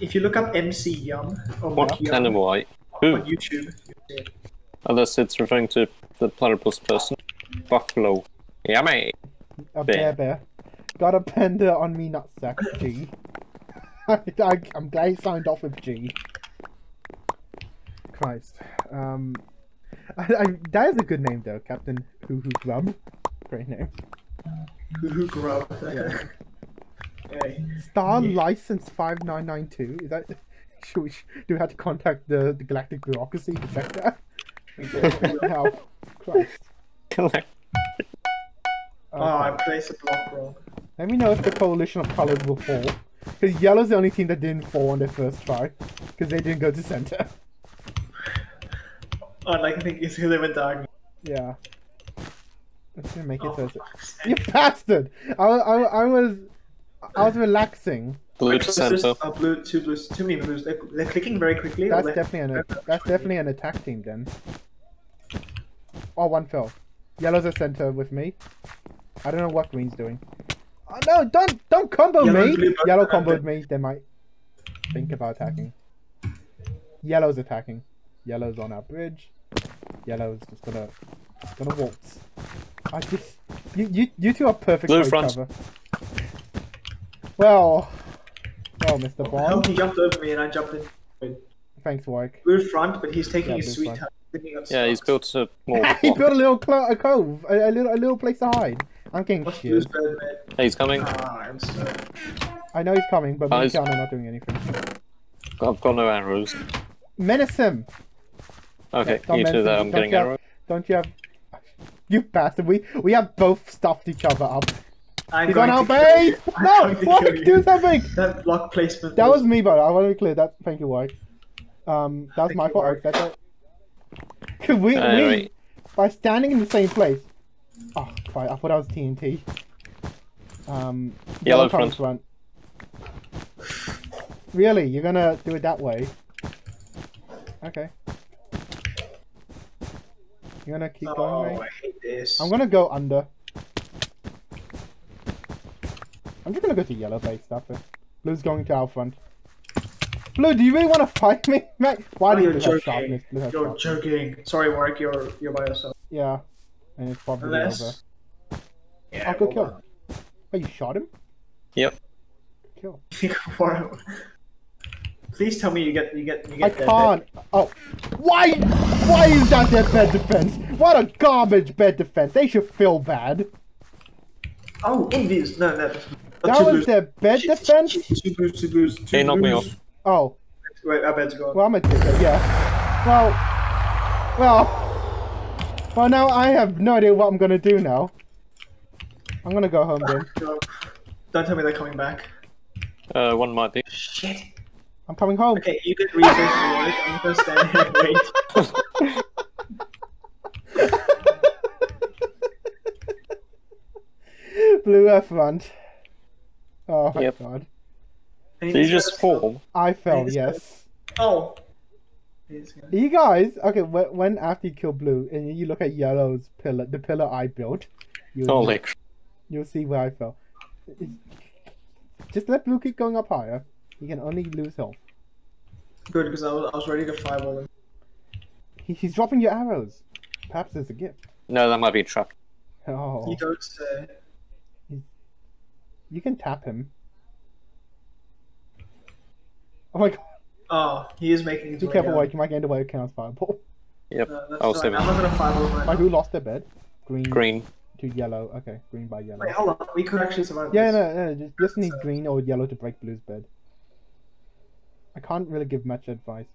if you look up MC Yum or What Mock Yum animal are you? Who? on YouTube, you'll see it. Unless it's referring to the platypus person. Buffalo. Yummy. A Bear. bear bear. Got a panda on me nutsack, G. I, I, I'm glad he signed off with G. Christ. Um, I, I, that is a good name though, Captain Hoo Hoo Grub. Great name. Hoo hoo grub. Yeah. Okay. Star Yeah. license five nine nine two. Is that? Should we, do we have to contact the, the galactic bureaucracy to check that? How? Christ. Collect. Oh, I Okay. placed a block wrong. Let me know if the coalition of colors will fall. Because yellow's the only team that didn't fall on their first try. Because they didn't go to center. Oh, like I think it's because they went diagonal. Yeah. Let's see, make it Oh, so. You bastard! I, I, I was. I was relaxing. Blue to This is center. blue, two blues, too many blues. They're, they're clicking very quickly. That's definitely an that's definitely an attack team then. Oh, one fell. Yellow's at center with me. I don't know what green's doing. Oh no! Don't don't combo Yellow me. blue Yellow comboed me. They might think about attacking. Yellow's attacking. Yellow's on our bridge. Yellow's just gonna gonna waltz. I just you you, you two are perfect Blue for front. each other. Well, well, Mr. What the hell? Bond. He jumped over me and I jumped in. Thanks, Warwick. Blue front, but he's taking Yeah, his sweet time. picking up Yeah, he's built a more. he built a little clo- a cove, a, a little a little place to hide. I'm getting What's shit. blue's? Hey, he's coming. Ah, I'm so. I know he's coming, but Oh, me he's- and Kiana not doing anything. I've got no arrows. Menace him! Okay, don't you two there. I'm don't getting have- arrows. Don't you have? You bastard! We we have both stuffed each other up. I'm He's going on our to kill you. base. No, going to Warwick, kill you. do something. That block placement. That was me, but I want to be clear. That thank you, Warwick. Um, that was Thank my fault. Warwick. That's it. 'Cause we, we Alright. by standing in the same place. Oh, Christ, I thought that was TNT. Um, Yellow comes front. Really, you're gonna do it that way? Okay. You're gonna keep Oh, going, I hate this. I'm gonna go under. I'm just gonna go to yellow base stuff it. Blue's going to our front. Blue, do you really want to fight me, mate? Why Oh, do you you're blue have joking. sharpness? Blue has You're sharpness. joking. Sorry, Warwick. You're you're by yourself. Yeah, and it's probably over. Unless. Oh, yeah. I'll go kill. done. Oh, you shot him? Yep. Kill. Please tell me you get you get you I get. that- can't. Oh, why? Why is that their bed defense? What a garbage bed defense. They should feel bad. Oh, envious. No, no. That Two was blues. their bed defense. Two blues. Two blues. Two He knocked me off. Oh, Wait, our bed's gone. well, I'm gonna take it. Yeah. Well, well, well. Now I have no idea what I'm gonna do now. I'm gonna go home then. Go. Don't tell me they're coming back. Uh, one might be. Shit. I'm coming home. Okay, you get resources, Warwick. I'm gonna stand here and wait. Blue Earth front. Oh my Yep. god. And Did you just gonna- fall? I fell. Yes. Oh. He's You guys, okay, when, when after you kill blue and you look at yellow's pillar, the pillar I built, you'll, oh, Holy crap. you'll see where I fell. It's- just let blue keep going up higher. You can only lose health. Good, because I was, I was ready to fireball him. He, he's dropping your arrows. Perhaps there's a gift. No, that might be a trap. Oh, You don't say. You can tap him. Oh my god! Oh, he is making his Be way careful, down. White. You might get into way counts fireball. Yep. No, uh, that's I'll fine. save I'm gonna fireball him right Like who lost their bed? Green, Green. to yellow. Okay, green by yellow. Wait, hold on. We could actually survive Yeah, this. no, no, just, just need green or yellow to break blue's bed. I can't really give much advice.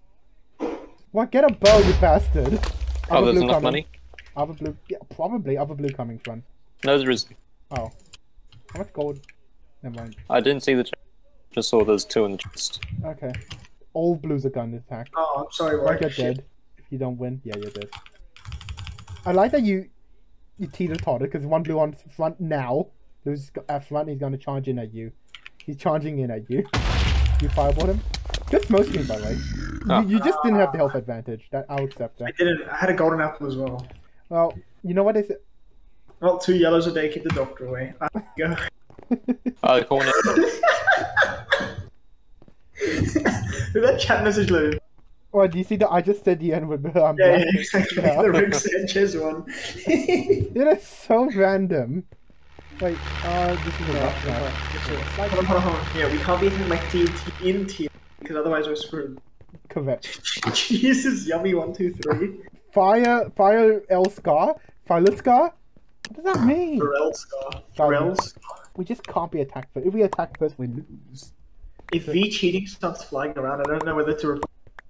What? Get a bow, you bastard! Oh, Other there's blue enough coming. money? Other blue, yeah, probably other blue coming front. No, there is. Oh, how much gold? Never mind. I didn't see the chest. Just saw there's two in the chest. Okay, all blues are going to attack. Oh, I'm sorry, Like Warwick. you're Shit. dead. If you don't win, yeah, you're dead. I like that you you teeter totter because one blue on front now. Blue's got- at front. He's going to charge in at you. He's charging in at you. You fireball him. Good smoke screen, by the way. Oh. You, you just didn't have the health advantage. That I'll accept that. I didn't. I had a golden apple as well. Well, you know what is it? Well, two yellows a day keep the doctor away. I go. Oh, the corner. Did that chat message load? Oh, do you see that? I just said the N word, but I'm Yeah, black. yeah, exactly. Yeah. The Rick Sanchez one. It is so random. Wait, uh, this is a rough hold map. on, hold on, hold on. Yeah, we can't be hitting like TNT in T because otherwise we're screwed. Correct. Jesus, yummy one, two, three. Fire, fire, L scar, fire scar. What does that mean? Pharrell Scar. Sorry. Pharrell Scar. We just can't be attacked first. If we attack first, we lose. If V cheating starts flying around, I don't know whether to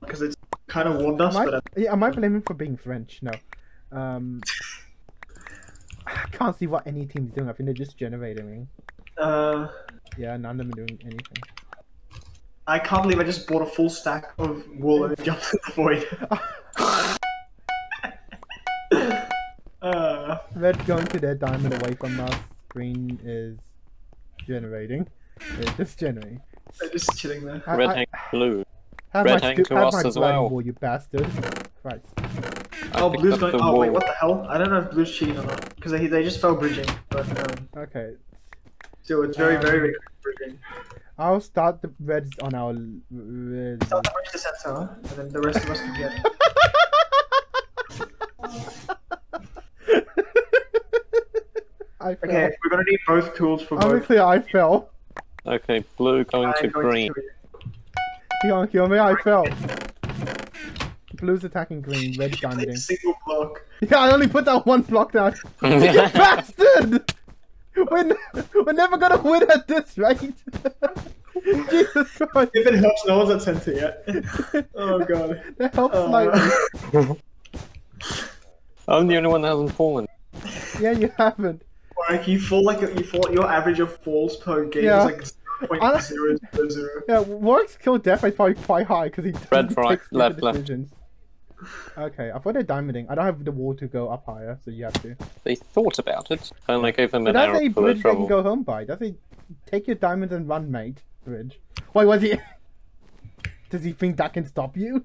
because it's kind of warned us, Am I, but uh, yeah, am I blaming for being French? No. Um, I can't see what any team's doing. I think they're just generating. uh, Yeah, none of them are doing anything. I can't believe I just bought a full stack of wool and it jumped in the void. uh, Red going to their diamond away from us. Green is generating. They're just generating. they're just chilling there. Red I- hang blue. have red my hang stu- to have us my as Dragon well. Ball, you bastard. Christ. I Oh, blue's going. the Oh wait, what the hell? I don't know if blue's cheating or not because they they just fell bridging, but um, Okay. still it's very Um, very very bridging. I'll start the reds on our. l- red- Start the bridge to center, and then the rest of us can get. I fell. Okay, we're gonna need both tools for both. Obviously, I fell. Okay, blue going I'm to going green. kill you. You can't kill me. I fell. Blue's attacking green. Red diamonding. Single block. Yeah, I only put that one block down. you bastard! We're, n- we're never gonna win at this rate. Jesus Christ. If it helps, no one's at center yet. oh god. That helps Uh, slightly. I'm the only one that hasn't fallen. Yeah, you haven't. Like you fall like you fall. Your average of falls per game Yeah. is like zero point zero zero zero. Yeah, Warwick's kill death rate is probably quite high because he Red, takes right, stupid left, left. decisions. Okay, I thought they're diamonding. I don't have the wall to go up higher, so you have to. They thought about it, and I gave them But an that's arrow a full bridge of they can trouble. go home by. Does he take your diamonds and run, mate? Bridge. Wait, was he? Does he think that can stop you?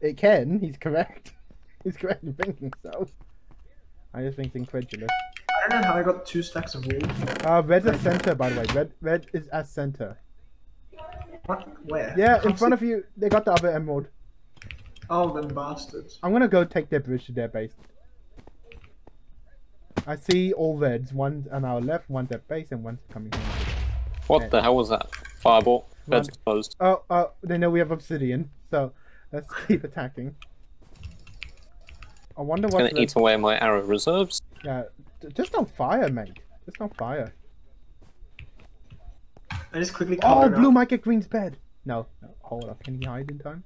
It can. He's correct. He's correct in thinking so. I just think it's incredulous. I don't know how I got two stacks of wool. Uh, red's at center, by the way. Red, red is at center. What? Where? Yeah, in front of you. They got the other emerald. Oh, them bastards. I'm gonna go take their bridge to their base. I see all reds. One's on our left, one's at base, and one's coming home. What the hell was that? Fireball. Bed's closed. Oh, oh, they know we have obsidian, so let's keep attacking. I wonder It's what. gonna eat away my arrow reserves. Yeah, j- just on fire, mate. Just on fire. I just quickly Oh, blue up. might get green's bed. No, no, hold up. Can he hide in time?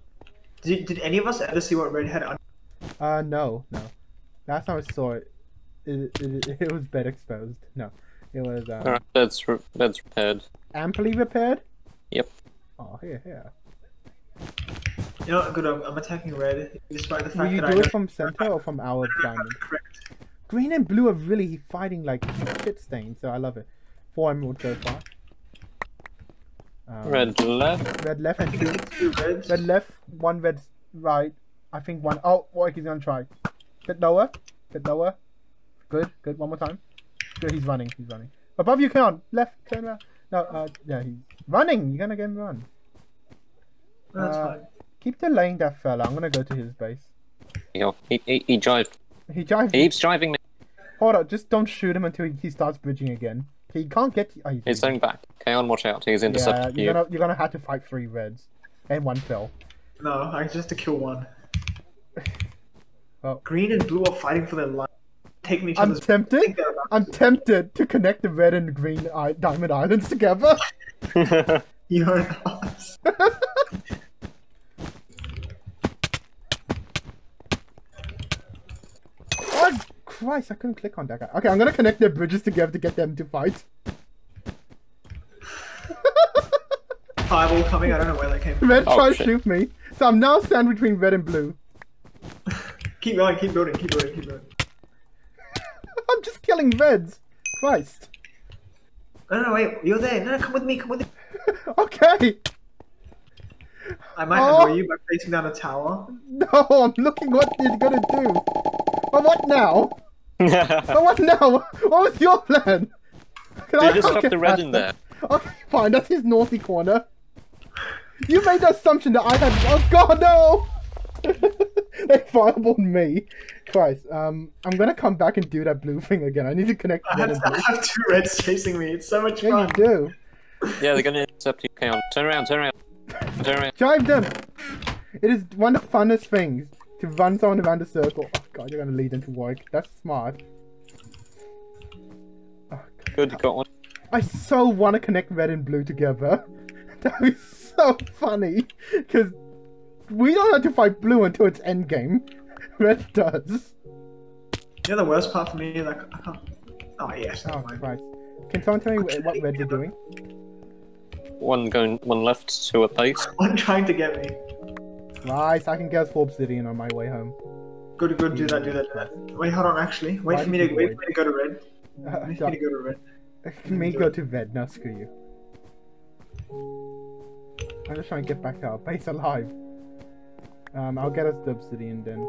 Did, did any of us ever see what red had? Un- Uh, no, no. Last time I saw it, it, it, it was bed exposed. No, it was um, Alright, bed's, re- bed's repaired. amply repaired. Yep. Oh, here, here. You know, what, good. I'm, I'm attacking red, despite the Will fact you that I do know it from center or from our diamond? correct. Green and blue are really fighting like shit stains, so I love it. Four emeralds so far. Um, Red left. Red left and two. two reds. Red left, one red right. I think one. Oh, what he's gonna try. Bit lower. Bit lower. Good, good. One more time. Good, he's running. He's running. Above you, Keon. Left, turn around. No, uh, yeah, he's running. You're gonna get him run. That's uh, fine. Keep delaying that fella. I'm gonna go to his base. He, he, he, he jived. He jives. He keeps driving me. Hold on, just don't shoot him until he, he starts bridging again. He can't get. Oh, he's He's going back. Keon, watch out. He's intercepting Yeah, you're you. gonna you're gonna have to fight three reds, and one fell. No, I just have to kill one. Oh. Green and blue are fighting for their life. Taking each I'm other's. tempted. think they're about I'm tempted to connect the red and green I- diamond islands together. You're an ass. Oh Christ! I couldn't click on that guy. Okay, I'm gonna connect their bridges together to get them to fight. Fireball coming. I don't know where that came from. Red Oh, tried to shoot me, so I'm now standing between red and blue. Keep going. Keep building. Keep building. Keep building. I'm just killing reds. Christ. No, no, wait. You're there. No, no, come with me. Come with me. Okay. I might Oh. annoy you by placing down a tower. No, I'm looking what you're gonna do. Oh, what now? Oh, what now? What was your plan? Can They I just not stuck the red in that? there. Okay, fine. That's his naughty corner. You made the assumption that I had. Oh god, no! they fireballed me. Christ. Um, I'm gonna come back and do that blue thing again. I need to connect I have, and I have two reds chasing me. It's so much Yeah, you fun. do. Yeah, they're gonna intercept you, Keon. Turn around, turn around. Turn around. Drive them. It is one of the funnest things to run someone around a circle. Oh god, you're gonna lead them to work. That's smart. Oh, Good, you got one. I so want to connect red and blue together. That would be so funny. Because we don't have to fight blue until it's endgame. Red does. You know the worst part for me is like I can't. Oh yes, Oh, never mind. Christ. Can someone tell me wh- what reds are doing? One going, one left, two at base. One trying to get me. Right, I can get Forbes City on my way home. Good, good. Do that. Do that. Do that. Wait, hold on. Actually, wait Why for me to wait wait? for me to go to red. Uh, Wait for me to go to red. me go to red, now screw you. I'm just trying to get back to our base alive. Um, I'll get us the obsidian then.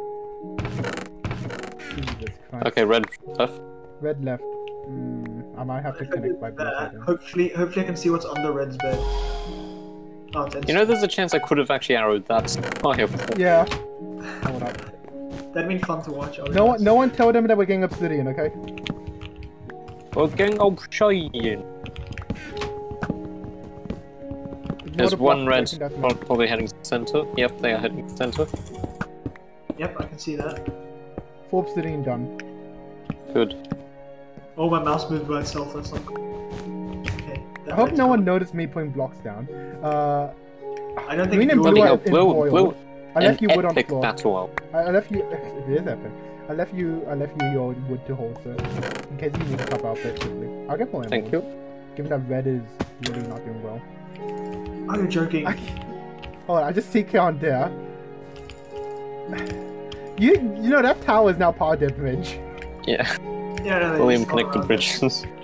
Jesus Okay, red left. Red left. Mm, I might have to If I do connect by blue that, then. hopefully, hopefully I can see what's under red's bed. Oh, You know, there's a chance I could have actually arrowed that fire before. Yeah. Hold up. That'd been fun to watch. No one, no one tell them that we're getting obsidian, okay? Well, getting old shine. Ignore There's one red, breaking, that's prob- probably heading center. Yep, they are heading center. Yep, I can see that. Four obsidian done. Good. Oh, my mouse moved by itself. That's not. Okay. I hope red's no one noticed me putting blocks down. Uh, I don't Green think and blue blue Bloody are hell, blue, blue. I left you wood on the epic floor. battle. I, I left you. It is epic. I left you. I left you your wood to hold, so in case you need to pop out there quickly. I'll get more. Thank you. Given that red is really not doing well. Are you're joking. I, hold on, I just see Keon there. You, you know that tower is now part of the bridge. Yeah, yeah, no, William just all connected bridges.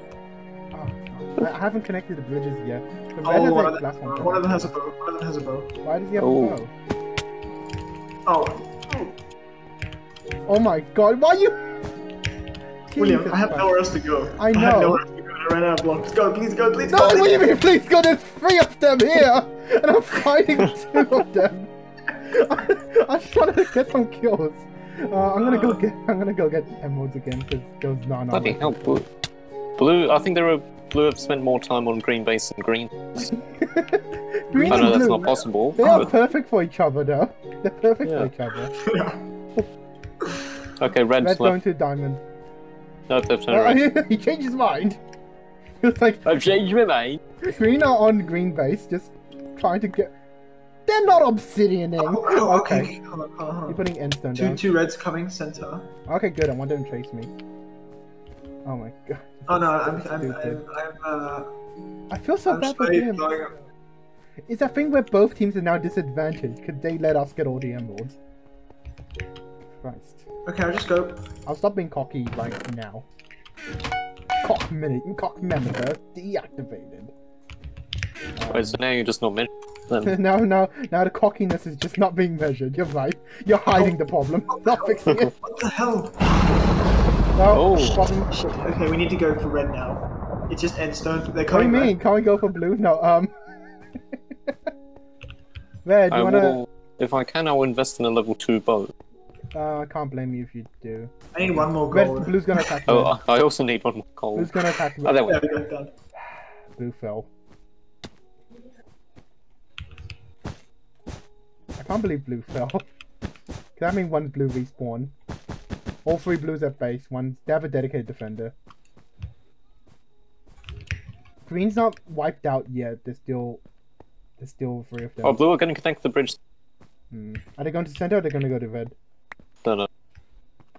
Oh, I I haven't connected the bridges yet. The oh, red Oh, has one a of, glass them, one. one of them has a bow. One of them has a bow. Why does he have Oh. a bow? Oh, Oh my god, why you? William, Jesus I have nowhere else to go. I have know. nowhere else to go. I ran out of blocks. Go, please go, please No, go. what please do you mean? Please God, there's three of them here, and I'm fighting two of them. I'm trying to get some kills. Uh, I'm gonna go get. I'm gonna go get emeralds again because those none are. Bloody hell, blue. Blue, I think there are blue have spent more time on green base than green. Green I and know that's blue. not possible. They are perfect for each other, though. They're perfect Yeah. for each other. Okay, red's Red going left. to diamond. No, they've turned Uh, around. he changed his mind. It's like I've changed my mind. green are on green base, just trying to get. They're not obsidianing. Oh, oh, okay. okay. Hold on, hold on, You're putting endstone Two, down. two reds coming center. Okay, good. I want them to chase me. Oh my god. Oh no, I'm, That's I'm, stupid. I'm, I'm, uh, I feel so I'm bad for him. It's a thing where both teams are now disadvantaged because they let us get all the emeralds. Christ. Okay, I'll just go. I'll stop being cocky right now. Cock minute, cock monitor deactivated. Wait, so now you're just not mentioned. Then. now, now, now the cockiness is just not being measured. You're right. You're hiding the problem, not fixing it. What the hell? No, Oh. problem. Okay, we need to go for red now. It's just endstone. They're coming. What do you coming back. mean? Can't we go for blue? No, um. Red, do I wanna? will, if I can, I'll invest in a level 2 boat. Uh, I can't blame you if you do. I need one more gold. Red, blue's gonna attack. Red. Oh, I also need one more coal. Blue's gonna attack. me. Oh, there we go. done. Blue fell. I can't believe blue fell. Cause that means one blue respawn. All three blues at base. One they have a dedicated defender. Green's not wiped out yet. There's still there's still three of them. Oh, blue are going to connect the bridge. Hmm. Are they going to center or are they going to go to red? No, no.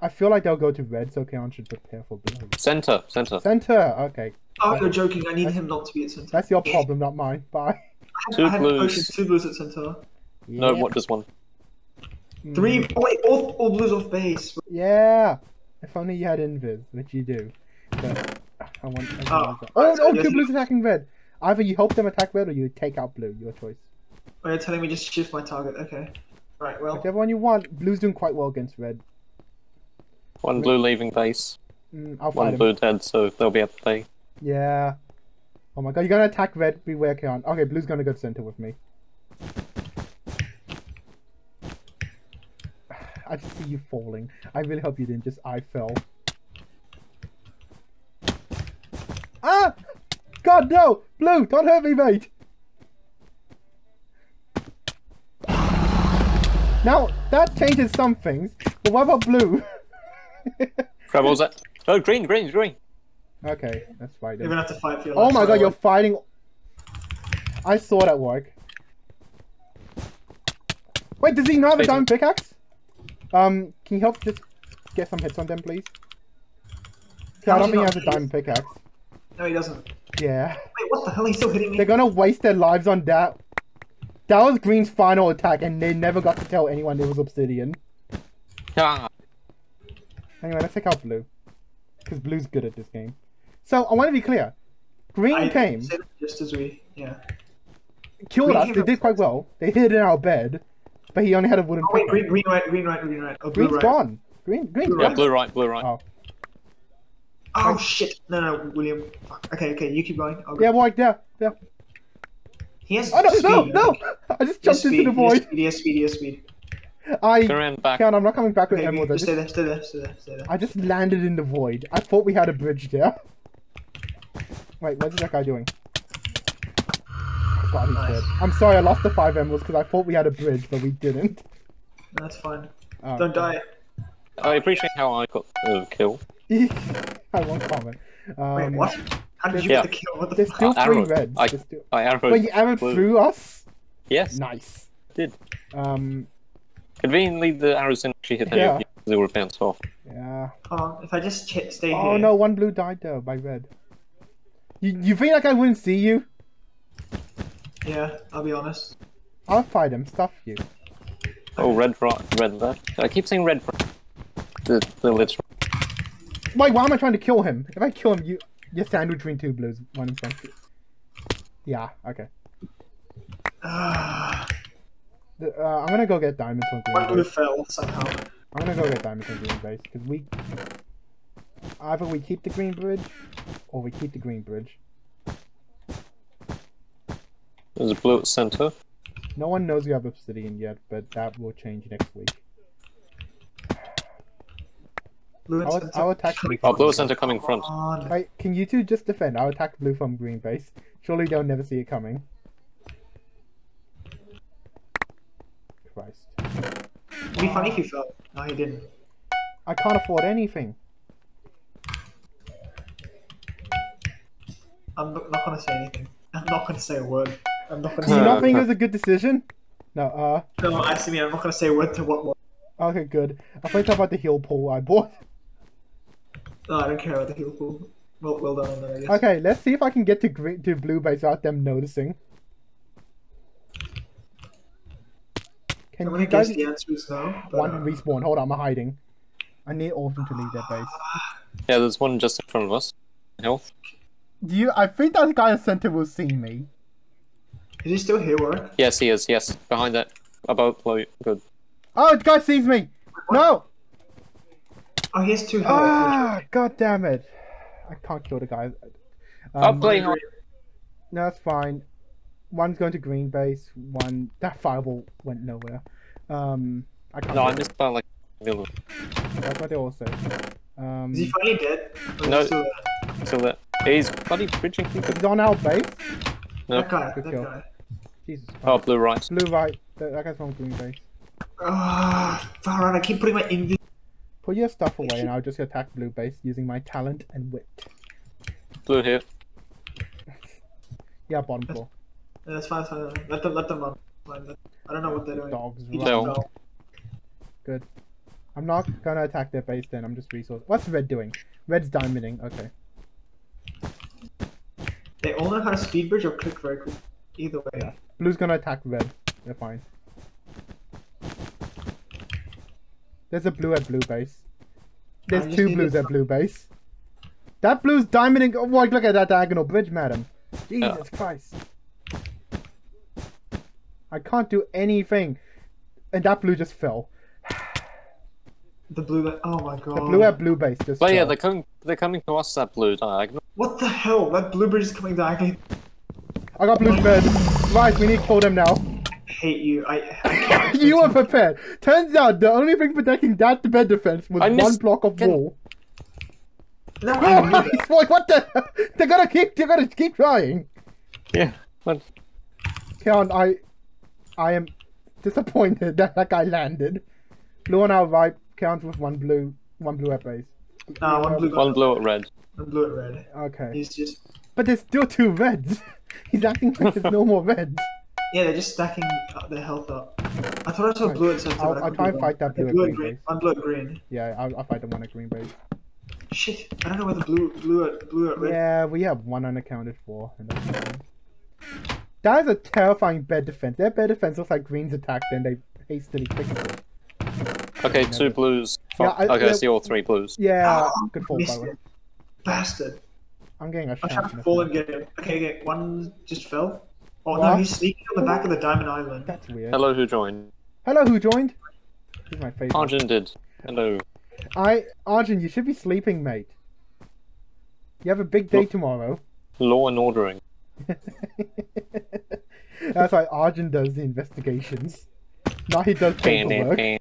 I feel like they'll go to red, so Keon should prepare for blue. Center, center. Center. Okay, Oh, you're joking. I need him not to be at center. that's your problem, not mine. Bye. Two I had blues. two blues at center. No, Yep. what does one? Three. Oh, wait, all, all blues off base. Yeah. If only you had invis, which you do. But I want. I Oh, want that. oh, oh, yes, two you- blues attacking red. Either you help them attack red or you take out blue. Your choice. Oh, you're telling me just shift my target. Okay. Right. Well. Whichever one you want. Blue's doing quite well against red. One blue leaving base, Mm, I'll fight one him. blue dead, so they'll be at the bay. Yeah. Oh my god, you're gonna attack red. Beware, Keon. Okay, blue's gonna go center with me. I just see you falling. I really hope you didn't. Just I fell. Ah! God no! Blue, don't hurt me, mate. Now that changes some things, but what about blue? Crap, what was that? Oh, green, green, green. okay, that's fine. You're gonna have to fight for your Oh life, my god, you're fighting. I saw that work. Wait, does he not have a Wait, diamond pickaxe? Um, can you help just get some hits on them, please? Yeah, I How don't think he has a diamond pickaxe. No, he doesn't. Yeah. Wait, what the hell? He's still hitting me. They're gonna waste their lives on that. That was Green's final attack, and they never got to tell anyone it was obsidian. Ah, Anyway, let's take out blue. Because blue's good at this game. So, I want to be clear. Green I came, just as we, yeah. killed Green us, they did quite well. They hid in our bed, but he only had a wooden Oh wait, green, green, right, green, right, green, right. Oh, blue, Green's right. gone. Green, green. Blue yeah, right. blue right, blue right. Oh. Oh shit! No, no, William. Fuck. Okay, okay, you keep going. I'll go. Yeah, like yeah, yeah. He has Oh no, speed. no, no! I just He has jumped into speed. the He has void. speed. He has speed. He has speed. I Go back. can't. I'm not coming back with Okay, emerald. I just stay just, there. Stay there. Stay there. Stay there. I just landed in the void. I thought we had a bridge there. Wait, what's that guy doing? Oh, God, he's Nice. dead. I'm sorry, I lost the five emeralds because I thought we had a bridge, but we didn't. That's fine. Oh, Don't die. I appreciate how I got the kill. I won't comment. Um, Wait, what? How did you Yeah. get the kill? What the There's fuck? still Uh, three arrow. reds. I- There's still... I arrowed. Wait, you arrowed blue. through us? Yes, Nice. did. Um, Conveniently, the arrows didn't actually hit any Yeah. of. They would bounce off. yeah. Oh, if I just ch- stay here. Oh no, one blue died though by red. You you think like I wouldn't see you? Yeah, I'll be honest. I'll fight him. Stuff you. Oh, red right, red left. I keep saying red right. The, the lid's Wait, why am I trying to kill him? If I kill him, you you're sandwiched between two blues. One in front. Yeah. Okay. Ah, The- Uh, I'm gonna go get diamonds from one green blue base. fell somehow. I'm gonna go get diamonds from green base because we either we keep the green bridge or we keep the green bridge. There's a blue at center. No one knows you have obsidian yet, but that will change next week. Blue I'll, center. I'll attack. Oh, blue center coming front. Come. Wait, can you two just defend? I'll attack blue from green base. Surely they'll never see it coming. Christ. It'd be funny if you fell. No, he didn't. I can't afford anything. I'm not, not gonna say anything. I'm not gonna say a word. I'm not gonna Do you not think it was a good decision? No, uh, No, I see me. I'm not gonna say what to what. what. okay, good. I thought you talk about the heal pool I bought. No, I don't care about the heal pool. Well, well done on that, I guess. Okay, let's see if I can get to green to blue base without them noticing. Can I'm you gonna guys guess the answer is no. But, one uh, respawn? Hold on, I'm hiding. I need all of them to leave their base. Yeah, there's one just in front of us. Health. Do you? I think that guy in center will see me. Is he still here, work? Yes, he is. Yes, behind that. About blue. Good. Oh, the guy sees me. No! Oh, he's too. two health. Ah, god damn it! I can't kill the guy. I'll Um, play. No, that's fine. One's going to green base. One that fireball went nowhere. Um, I can't. No, I do it. missed by like a. That's what they all say. Um, Is he finally dead? No. he still there? Still there. He's bloody bridging people. he's on our base. No. That guy. Good That kill. guy. Jesus. Christ. Oh, blue right. Blue right. That, that guy's on green base. Ah, far out. I keep putting my invis. Put your stuff away, and I'll just attack blue base using my talent and wit. Blue here. Yeah, bottom floor. Yeah, that's fine. That's fine. Let them. Let them run. I don't know what they're doing. Dogs He run. just No. fell. I'm not gonna attack their base then. I'm just resource. What's red doing? Red's diamonding. Okay. They all know how to speed bridge or click very quick. Either way. Yeah. Blue's gonna attack red. They're fine. There's a blue at blue base. There's two blues at blue base. That blue's diamonding. Oh, boy, look at that diagonal bridge, madam. Jesus Christ. I can't do anything. And that blue just fell. The blue. That, oh my god. The blue at blue base just But yeah, they're coming. They're coming to us. That blue diagonal. What the hell? That blue bridge is coming diagonally. I got blue's bed. Right, we need to kill them now. I hate you. I, I can't. you were prepared. Turns out the only thing protecting that bed defense was I one block of Can- wall. No, I knew. Boy, what the? They're gonna keep. They're gonna keep trying. Yeah. What? Keon, I, I am disappointed that that guy landed. Blue on our right. Keon's with one blue. One blue at base. Nah, one blue. One blue at red. One blue at red. Okay. He's just. But there's still two reds. He's acting like there's no more reds. Yeah, they're just stacking up their health up. I thought I saw blue at center. I'll- but I I'll try and fight that Okay, blue at blue green green. base. One blue at green. Yeah, I'll, I'll fight the one at green base. Shit, I don't know where the blue blue at blue at red. Yeah, we have one unaccounted for. And that's. That is a terrifying bed defense. Their bed defense looks like Green's attack, then they hastily fix it. Okay, two blues. Yeah, I- okay, I see all three blues. Yeah, Oh, good fault by the way. Bastard. I'm getting a I'm shot. trying to fall front. and get him. Okay, okay, one just fell. Oh What? no, he's sneaking on the back of the diamond island. That's weird. Hello, who joined? Hello, who joined? He's my favorite. Arjun did. Hello. I, Arjun, you should be sleeping, mate. You have a big day Look. tomorrow. Law and ordering. That's why Arjun does the investigations. Not he does paperwork.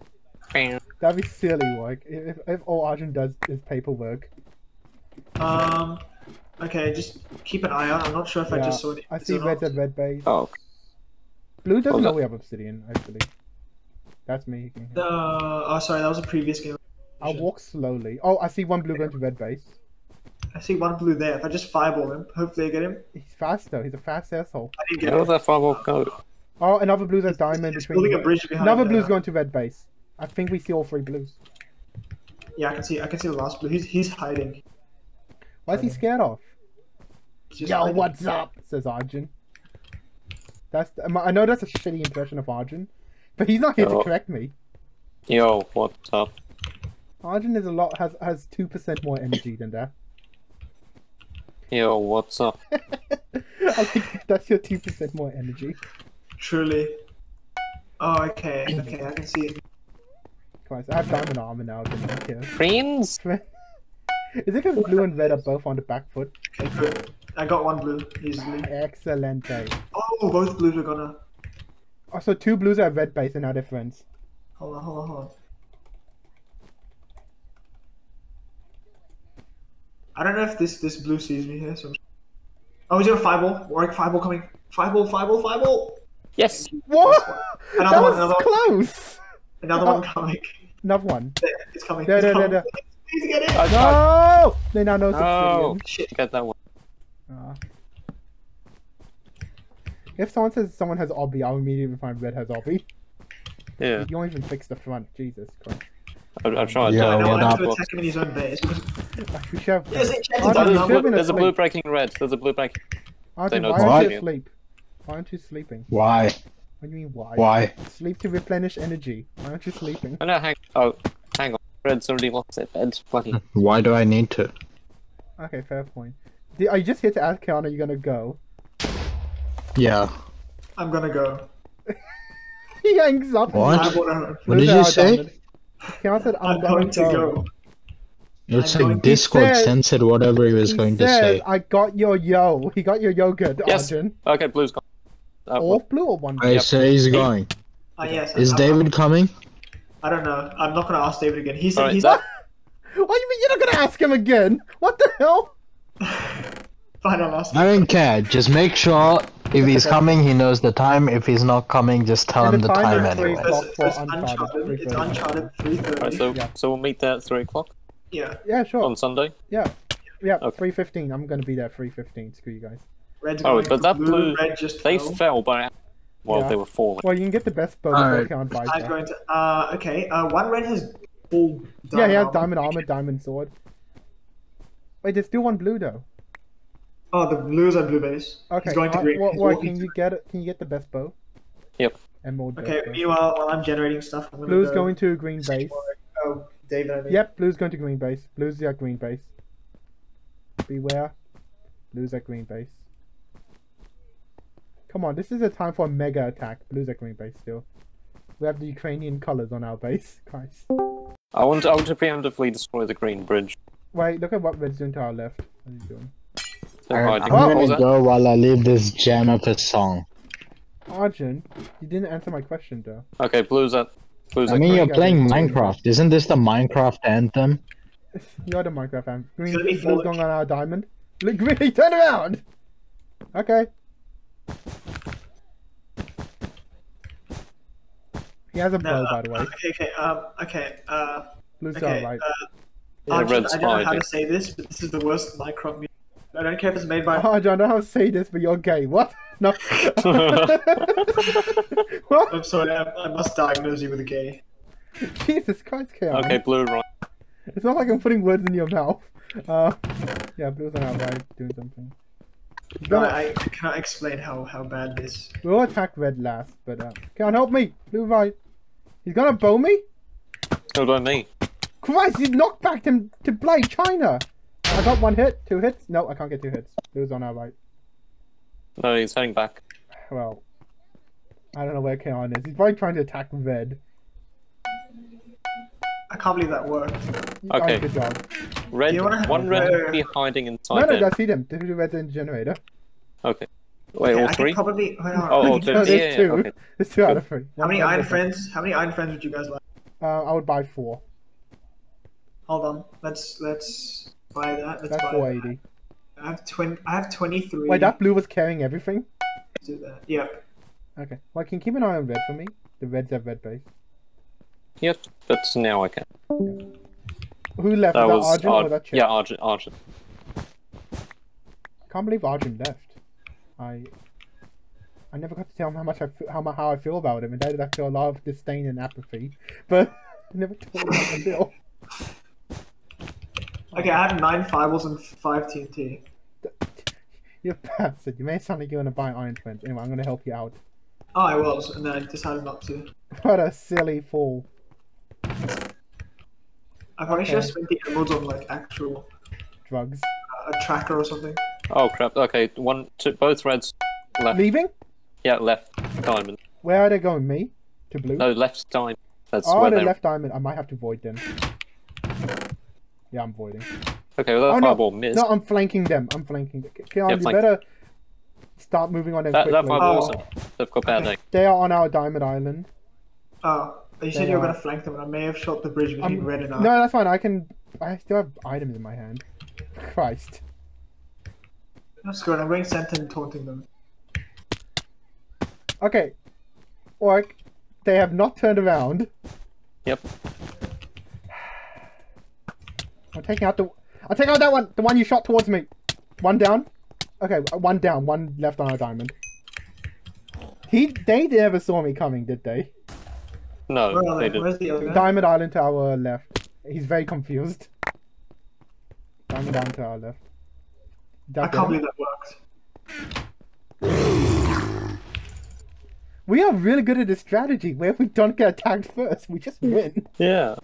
That'd be silly work. If, if all Arjun does is paperwork. Um, okay, just keep an eye out. I'm not sure if I just saw it. I see red at red base. Oh, Blue doesn't Oh, know that- we have obsidian, actually. That's me. Uh, oh, sorry, that was a previous game. I'll walk slowly. Oh, I see one blue going to red base. I see one blue there. If I just fireball him, hopefully I get him. He's fast though. He's a fast asshole. I didn't get where him. did that fireball go? Oh, another blue's at diamond He's between. building a bridge behind. Another uh, blue's going to red base. I think we see all three blues. Yeah, I can see. I can see the last blue. He's he's hiding. Why is he scared off? Just Yo, hiding. what's up? Says Arjun. That's um, I know that's a shitty impression of Arjun, but he's not here to correct me. Yo, what's up? Arjun is a lot has has two percent more energy than that. Yo, what's up? I think that's your two percent more energy. Truly. Oh, okay. Okay, I can see it. Christ, I have diamond armor now. I don't care. Friends? Is it because blue and red are both on the back foot? I got one blue easily. Excellent. day. Oh, both blues are gonna. Oh, so two blues are red base and now they're friends. Hold on, hold on, hold on. I don't know if this this blue sees me here. So. I'm- Oh, he's got a fireball. Warwick fireball coming. Fireball, fireball, fireball. Yes. What? Another that one, was another one. close. Another Oh. one coming. Another one. It's coming. There, it's there, there, coming. there. Please get it. I. No! They now know Oh, Sicilian. Shit. get that one. Ah. If someone says someone has obby, I'll immediately find red has obby. Yeah, You don't even fix the front. Jesus Christ. I'm, I tried. Yeah, uh, I what want him to attack him in his own base. We should have. Yes, it Oh, no, There's you a blue- There's a blue breaking red. There's a blue breaking. Arjun, why aren't you asleep? Why aren't you sleeping? Why? What do you mean why? Why? Sleep to replenish energy. Why aren't you sleeping? Oh no, hang. Oh, hang on. Red's already lost it, bed. Bloody. Why do I need to? Okay, fair point. Do- Are you just here to ask Kiana you're gonna go? Yeah. I'm gonna go. He hangs up. What? I What did you say? Kiana said, I'm, I'm going to go. It's I'm like Discord said- censored whatever he was He going to say. I got your yo. He got your yogurt, Yes. Arjun. Okay, blue's gone. Uh, All blue or one? I Yep. say he's going. Ah, yes. Is I'm- David coming? I don't know. I'm not gonna ask David again. He said Alright, he's that- What do you mean you're not gonna ask him again? What the hell? fine. I'll ask. I don't care. Just make sure if he's coming, he knows the time. If he's not coming, just tell And him the the time time is three anyway. o'clock. It's, it's Uncharted, Uncharted. It's 3:30. Uncharted. Three Alright, so Yeah. so we'll meet there at three o'clock Yeah. Yeah, sure. on Sunday. Yeah. Yeah, Okay. 315. I'm gonna be there 315. Screw you guys. Red's Oh, but that blue. blue- Red just They fell. fell by while Yeah. they were falling. Well, you can get the best bow before Alright. Count buys I'm that. going to. Uh, okay. Uh, one red has full. Yeah, he has diamond armor, diamond sword. Wait, there's still one blue though. Oh, the blues are blue base. Okay. He's going to uh, green. what, He's what, can you get it? Can you get the best bow? Yep. And more. Okay. bow. Meanwhile, while I'm generating stuff, I'm Blue's go going to green base. Oh, David. I mean. Yep, blue's going to green base. Blue's at green base. Beware. Blue's at green base. Come on, this is a time for a mega attack. Blue's at green base still. We have the Ukrainian colors on our base. Christ. I want I want to preemptively destroy the green bridge. Wait, look at what red's doing to our left. What are you doing? They're Alright, hiding. I'm What gonna go while I leave this jam of a song. Arjun, you didn't answer my question though. Okay, blue's at. Blue's I mean, green. you're playing need to- Minecraft. Isn't this the Minecraft anthem? You're the Minecraft fan. Green, gonna blue's going on our diamond. Look, Green, turn around! Okay. He has a bow, No, by the way. Okay, okay, um, okay, uh, Blue's okay, alright. uh, Yeah, Arjun, I don't know how to say this, but this is the worst Minecraft music. I don't care if it's made by. Arjun, I don't know how to say this, but you're gay. What? No. what? I'm sorry, I, I must diagnose you with a gay. Jesus Christ, Keon. Okay, blue right. It's not like I'm putting words in your mouth. Uh, yeah, Blue's on our right doing something. He's No, gonna- I, I cannot explain how, how bad this. We'll attack red last, but uh, Keon, help me! Blue right. He's gonna bow me? What on me? Christ, you knocked back him to play China! I got one hit, two hits. No, I can't get two hits. Blue's on our right. No, he's heading back. Well, I don't know where Keon is. He's probably trying to attack red. I can't believe that worked. Oh, Okay. good job. Red. You One red would be hiding inside No, no, them. that's see them. Two red in the generator. Okay. Wait, Okay, all I could three? probably. Wait, hold on. Oh, oh, No, two. there's Yeah, yeah, two. okay. There's two out of three. How many One iron out of three. friends? How many iron friends would you guys like? Uh, I would buy four. Hold on. Let's let's buy that. Let's That's buy 480. I have twenty. I have twenty three. Wait, that blue was carrying everything? Do that. Yep. Okay. Well, can you keep an eye on red for me? The reds have red base. Yep, but now I can. Who left? That was was that Arjun or that chick? yeah, Arjun. Arjun. Can't believe Arjun left. I I never got to tell him how much I how mu- how I feel about him. Instead, I feel a lot of disdain and apathy. But I never told him how I feel. Okay, I have nine fireballs and five TNT. You bastard! You made it sound like you want to buy Iron Friend. Anyway, I'm gonna help you out. Oh, I was, and then I decided not to. What a silly fool! I probably should have spent the emeralds on like actual Drugs. uh, a tracker or something. Oh crap. Okay, one, two, both reds. Left. Leaving? Yeah, left diamond. Where are they going? Me? To blue? No, left diamond. That's oh, where they're. left diamond. I might have to void them. Yeah, I'm voiding. Okay, well, that Oh, no. fireball missed. No, I'm flanking them. I'm flanking them. Keon, Yeah, you flank. better start moving on them that, that quickly. fireball Oh. also. They've got bad Okay. They are on our diamond island. Oh, you said you were gonna flank them, and I may have shot the bridge between I'm- red and No, that's fine. I can. I still have items in my hand. Christ. That's good. I'm going center and taunting them. Okay. Orc, they have not turned around. Yep. I'm taking out the. I'm taking out that one. The one you shot towards me. One down. Okay, uh, one down. One left on our diamond. He. They never saw me coming, did they? No, Where they they? didn't. Where's the other? Diamond Island to our left. He's very confused. Diamond Island to our left. I can't believe that worked. We are really good at this strategy where if we don't get attacked first. We just win. Yeah.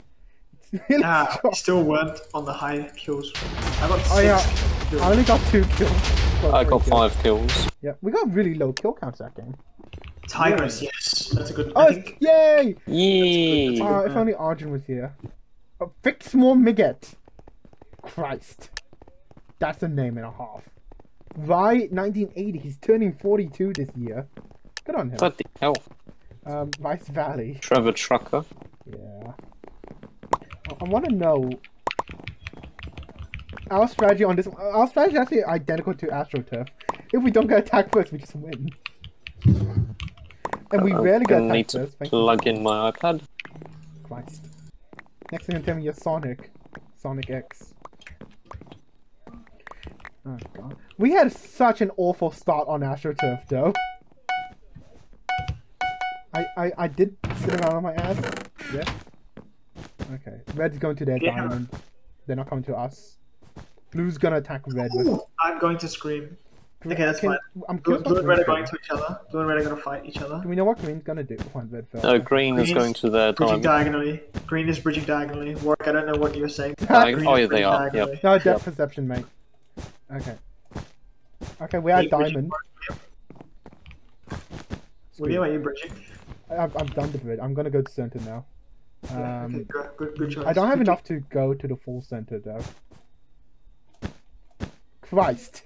It's really Ah, still weren't on the high kills. I got six. Oh yeah, kills. I only got two kills. Well, I three got kills. five kills. Yeah, we got really low kill counts that game. Tigress, yes, that's a good. Oh, I it's- think yay! Yee! Uh, if only Arjun was here. Oh, fix more Miget. Christ. That's a name and a half. Right, 1980. He's turning 42 this year. Good on him. What the hell? Um, Vice Valley. Trevor Trucker. Yeah. I, I want to know. Our strategy on this. Our strategy is actually identical to AstroTurf. If we don't get attacked first, we just win. And we uh, I'm rarely get gonna need to first. Thank you. plug in my iPad. Christ. Next thing, you tell me you're Sonic. Sonic X. Oh god. We had such an awful start on AstroTurf though. I, I, I did sit around on my ass. Yes. Okay. Red's going to their Yeah. diamond. They're not coming to us. Blue's gonna attack red with. Ooh, I'm going to scream. Okay, that's Can- fine. I'm Blue, curious blue what and red are going doing. to each other. Blue and red are going to fight each other. Do we know what Green's gonna do? Find red first. No, green is Green going to the Bridging diamond. diagonally. Green is bridging diagonally. Warwick, I don't know what you were saying. Diag- Green oh, is yeah, they are, yep. No, depth perception, mate. Okay. Okay, we're at Eight diamond. William, are you bridging? I've, I've done the bridge. I'm gonna go to center now. Yeah, Um, okay, good, good, good choice. I don't have Good enough to go to the full center though. Christ.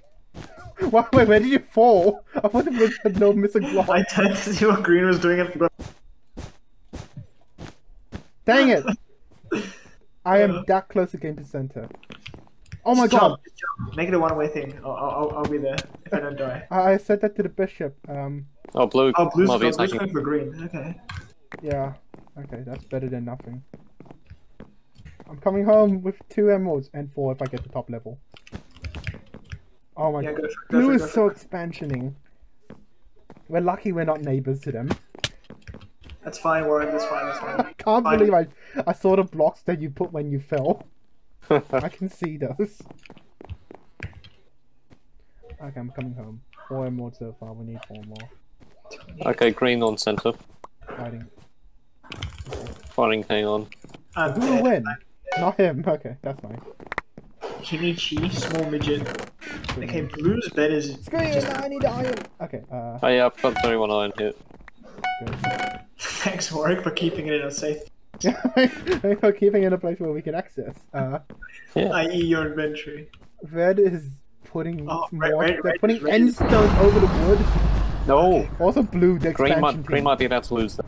Why, wait, where did you fall? I thought it was had no missing block. I turned to see what green was doing and forgot. Dang it! I am that close to getting to center. Oh my Just god! jump, just jump. Make it a one-way thing. I'll, I'll, I'll be there if I don't die. I, I said that to the bishop. Um, Oh, blue Oh, blue's, might be blue's attacking. going for green. Okay. yeah. Okay, that's better than nothing. I'm coming home with two emeralds and four if I get the top level. Oh my Yeah, god. go for it. Go Blue for it, is go so expansioning. We're lucky we're not neighbors to them. That's fine, Warren. That's fine. That's I fine. can't Fine. believe I I saw the blocks that you put when you fell. I can see those. Okay, I'm coming home. Four more so far. We need four more. okay, green on center. Fighting. Fighting, hang on. I'm Who will win? Not him. Okay, that's fine. Kimichi, small midget. Okay, blue's bed is Screw you! no, I need iron. Okay. Uh. Oh yeah, I've got 31 iron here. Thanks Warwick for keeping it in a safe, Yeah, for keeping it in a place where we can access. Uh, Yeah. i.e. your inventory. red is putting Oh, more. red- red- they're red- putting red is- endstone over the wood. No! Also, blue the Green expansion might, team. green might be about to lose that.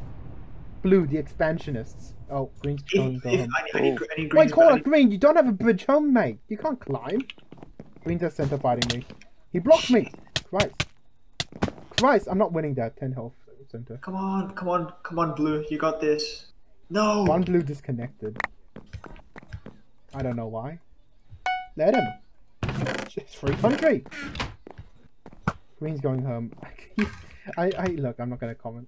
Blue the expansionists. Oh, green's going If, to if, home. I, need, I, need, I need Wait, call bed. it green. You don't have a bridge home, mate. You can't climb. Green's at center fighting me. He blocked me. Christ. Christ, I'm not winning that. 10 health center. Come on, come on, come on, blue. You got this. No. One blue disconnected. I don't know why. Let him. It's free country. Green's going home. I, I look. I'm not gonna comment.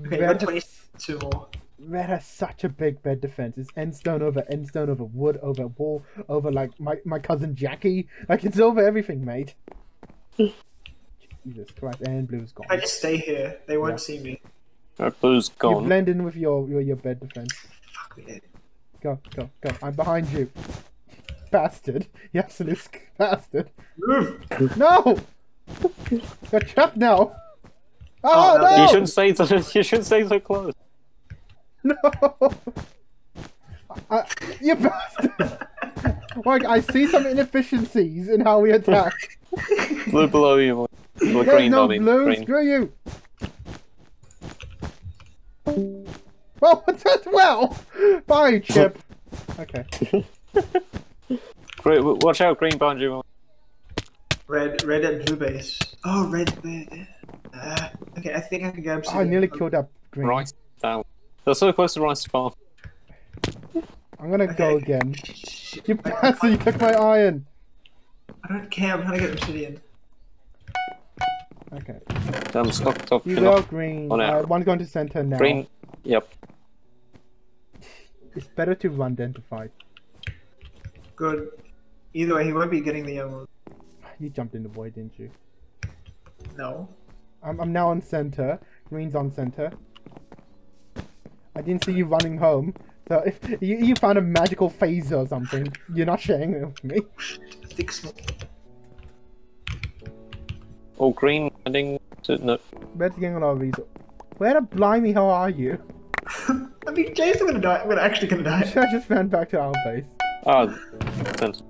Okay, you Red got 22 more. Red has such a big bed defense. It's endstone over endstone over wood over wall over like my my cousin Jackie. Like it's over everything, mate. Jesus Christ! And blue's gone. I just stay here, they won't Yeah. see me. Alright, blue's You gone. You blend in with your your, your bed defense. Fuck me, dead. Go go go! I'm behind you, bastard! You absolute sc- bastard! Move! No! You're trapped now! Oh, Oh, no. no! You shouldn't stay so, you shouldn't stay so close. No! I, you bastard! like, I see some inefficiencies in how we attack. Blue below you. Well, There's green, no I mean, blue, green. screw you! Well, that well! Bye, Chip! Okay. Green, watch out, green behind you. Red, red and blue base. Oh, red bed. Uh, okay, I think I can get Oh, I nearly killed that green. Rice down. They're so close to rice farm. I'm gonna go again. Shit, You I- I bastard, you took my iron! I don't care, I'm trying to get obsidian. Okay. Damn, stop, stop. You you're will green. No. Uh, one going to center now. Green, yep. It's better to run than to fight. Good. Either way, he won't be getting the emerald. You jumped in the void, didn't you? No. I'm, I'm now on center. Green's on center. I didn't see you running home. So if you, you found a magical phaser or something, you're not sharing it with me. Thick smoke. Oh, green heading to, no. Red's getting a lot of these. Where the blimey hell are you? I mean, James, I'm gonna die. I'm gonna actually gonna die. I just ran back to our base. Ah, Center.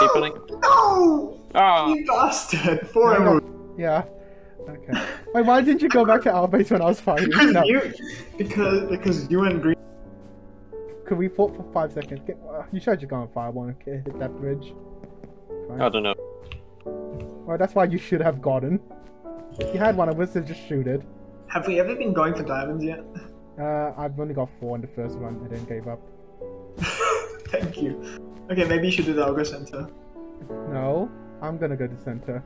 Keep running. No! Oh. You bastard! Four No, no. emeralds. Yeah. Okay. Wait, why didn't you go back to our base when I was fighting? Because No. you, because because you and Green. Could we fought for five seconds? Get, uh, you should have just gone fireball and hit that bridge. I don't know. Well, that's why you should have gotten. If you had one, I would have just shoot it. Have we ever been going for diamonds yet? Uh, I've only got four in the first run. I then gave up. Thank you. Okay, maybe you should do the Algo Center. No, I'm gonna go to center.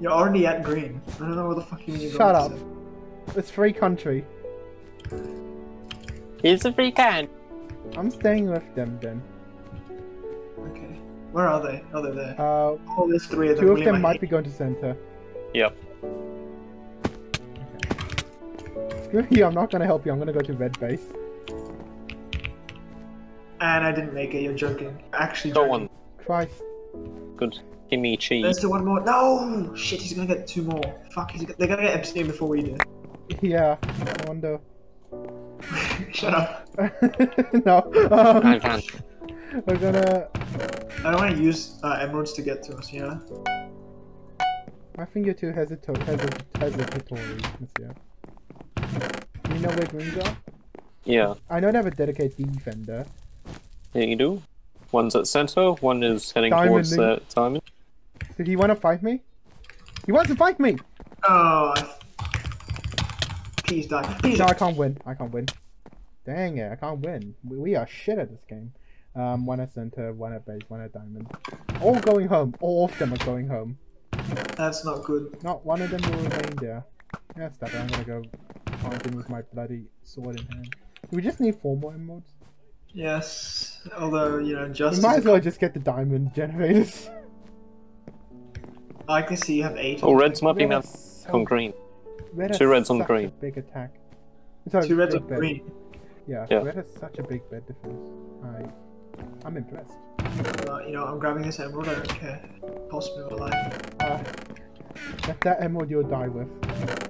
You're already at green. I don't know what the fuck you mean. you're Shut up. to. It's free country. He's a free can. I'm staying with them then. Okay. Where are they? Oh, they're there. Uh, Oh, there's three of them. two of them might hate be going to center. Yep. Screw you, I'm not gonna help you. I'm gonna go to red base. And I didn't make it. You're joking. Actually, Got joking. one. Christ. Good. Gimme cheese. There's still one more. No! Shit, he's gonna get two more. Fuck, he's, they're gonna get obsidian before we do. Yeah, I wonder. Shut up. no. I Um, can. we're gonna. I don't want to use uh, emeralds to get to us, you know? I think you're too hesito- hesit- hesitatory, yeah. You know where greens are? Yeah, I know they have a dedicated defender. yeah, you do. One's at center, one is heading Diamond towards the uh, diamond. Did he want to fight me? He wants to fight me! Oh, please die. Please No. I can't win. I can't win. Dang it, I can't win. We, we are shit at this game. Um, one at center, one at base, one at diamond. All going home. All of them are going home. That's not good. Not one of them will remain there. Yeah, stop it. I'm gonna go hunting with my bloody sword in hand. Do we just need four more emeralds? Yes, although, you know, just. We might as well just get the diamond generators. I can see you have eight. Oh, red's Red mapping has now so- on green. Red Two reds on such green. A big attack. Sorry, Two reds on bed. green. Yeah, Yeah. red has such a big bed defense. I, I'm impressed. Uh, you know, I'm grabbing this emerald, I don't care. Cost me my life. Uh, that, that emerald you'll die with.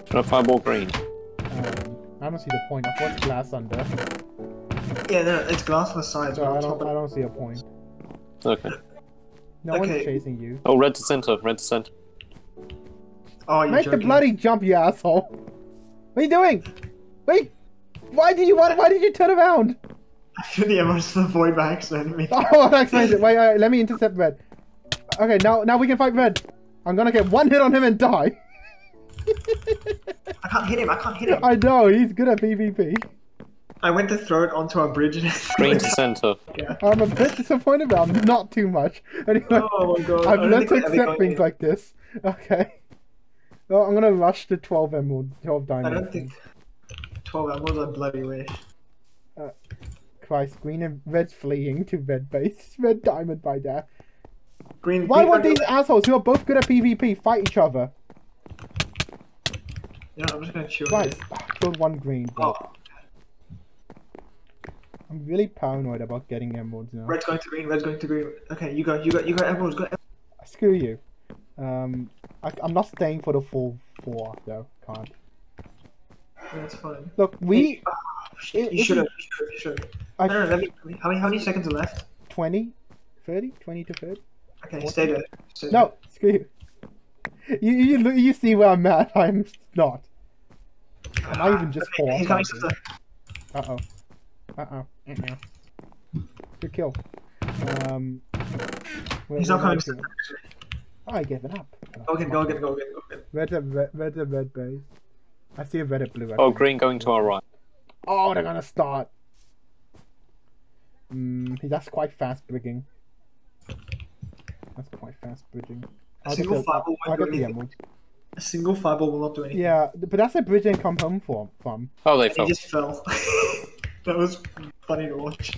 Should I fireball green? Um, I don't see the point. I've got glass under, Yeah, no, it's glass on the sides, so but I don't. top I don't see a point. Okay. No one's chasing you. Oh, red to center, red to center. Oh, you're Make the bloody jump, you asshole! What are you doing? Wait! Why did you want? Why did you turn around? I threw the emeralds in the void by accident. Me. Oh, that explains it. Wait, wait, let me intercept red. Okay, now now we can fight red. I'm gonna get one hit on him and die. I can't hit him, I can't hit him. I know he's good at PvP. I went to throw it onto a bridge and Green to center. I'm a bit disappointed, but I'm not too much. Anyway, Oh my god. I've I learned to think we're ever accept things in. like this. Okay. Well, I'm gonna rush the 12 emerald, 12 diamond. I don't think 12 emeralds are bloody wish. Christ, green and red's fleeing to red base. Red diamond by there. Green. Why green won't under- these assholes who are both good at PvP fight each other? Yeah, I'm just gonna chew on Christ, it. ah, killed one green. but Oh, I'm really paranoid about getting emeralds now. red's going to green, red's going to green. Okay, you go, you go, you go emeralds, go emeralds. Screw you. Um, I, I'm not staying for the full four though. Can't. That's fine. Look, we. You if should have, you- should have, you should have. I, No, no, let me, how many, how many seconds are left? 20, 30, 20 to 30. Okay, stay there. Stay there. No, screw you. You, you, you see where I'm at. I'm not. Am I even just Okay, four? He's coming to the, oh. Oh. Uh-oh. Good kill. Um. where- he's not where coming was it? Oh, I gave it up. go again, go again, go again, go again. Red at red, red red base. I see a red at blue. Oh, actually. green going to our right. Oh, they're gonna start. Mm, that's quite fast bridging. That's quite fast bridging. A I'll get single the, fireball I'll won't do get anything. emerald. A single fireball will not do anything. Yeah, but that's a bridge and come home for, from. Oh, they He fell. just fell. that was funny to watch.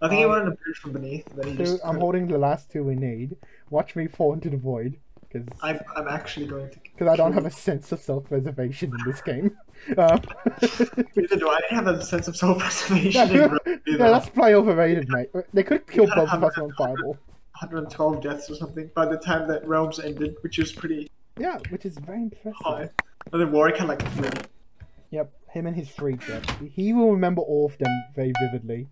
I think he Um, went on a bridge from beneath, but he So just. I'm holding the last two we need. Watch me fall into the void, because I'm, I'm actually going to. because I don't have a sense of self-preservation in this game. Neither do I. I didn't have a sense of self-preservation. yeah, in Rome that's probably overrated, mate. They could kill Yeah, both of us on fireball. 112 deaths or something by the time that Realms ended, which is pretty Yeah, which is very impressive. high. And then Warwick had like three. Yep, him and his three. He will remember all of them very vividly.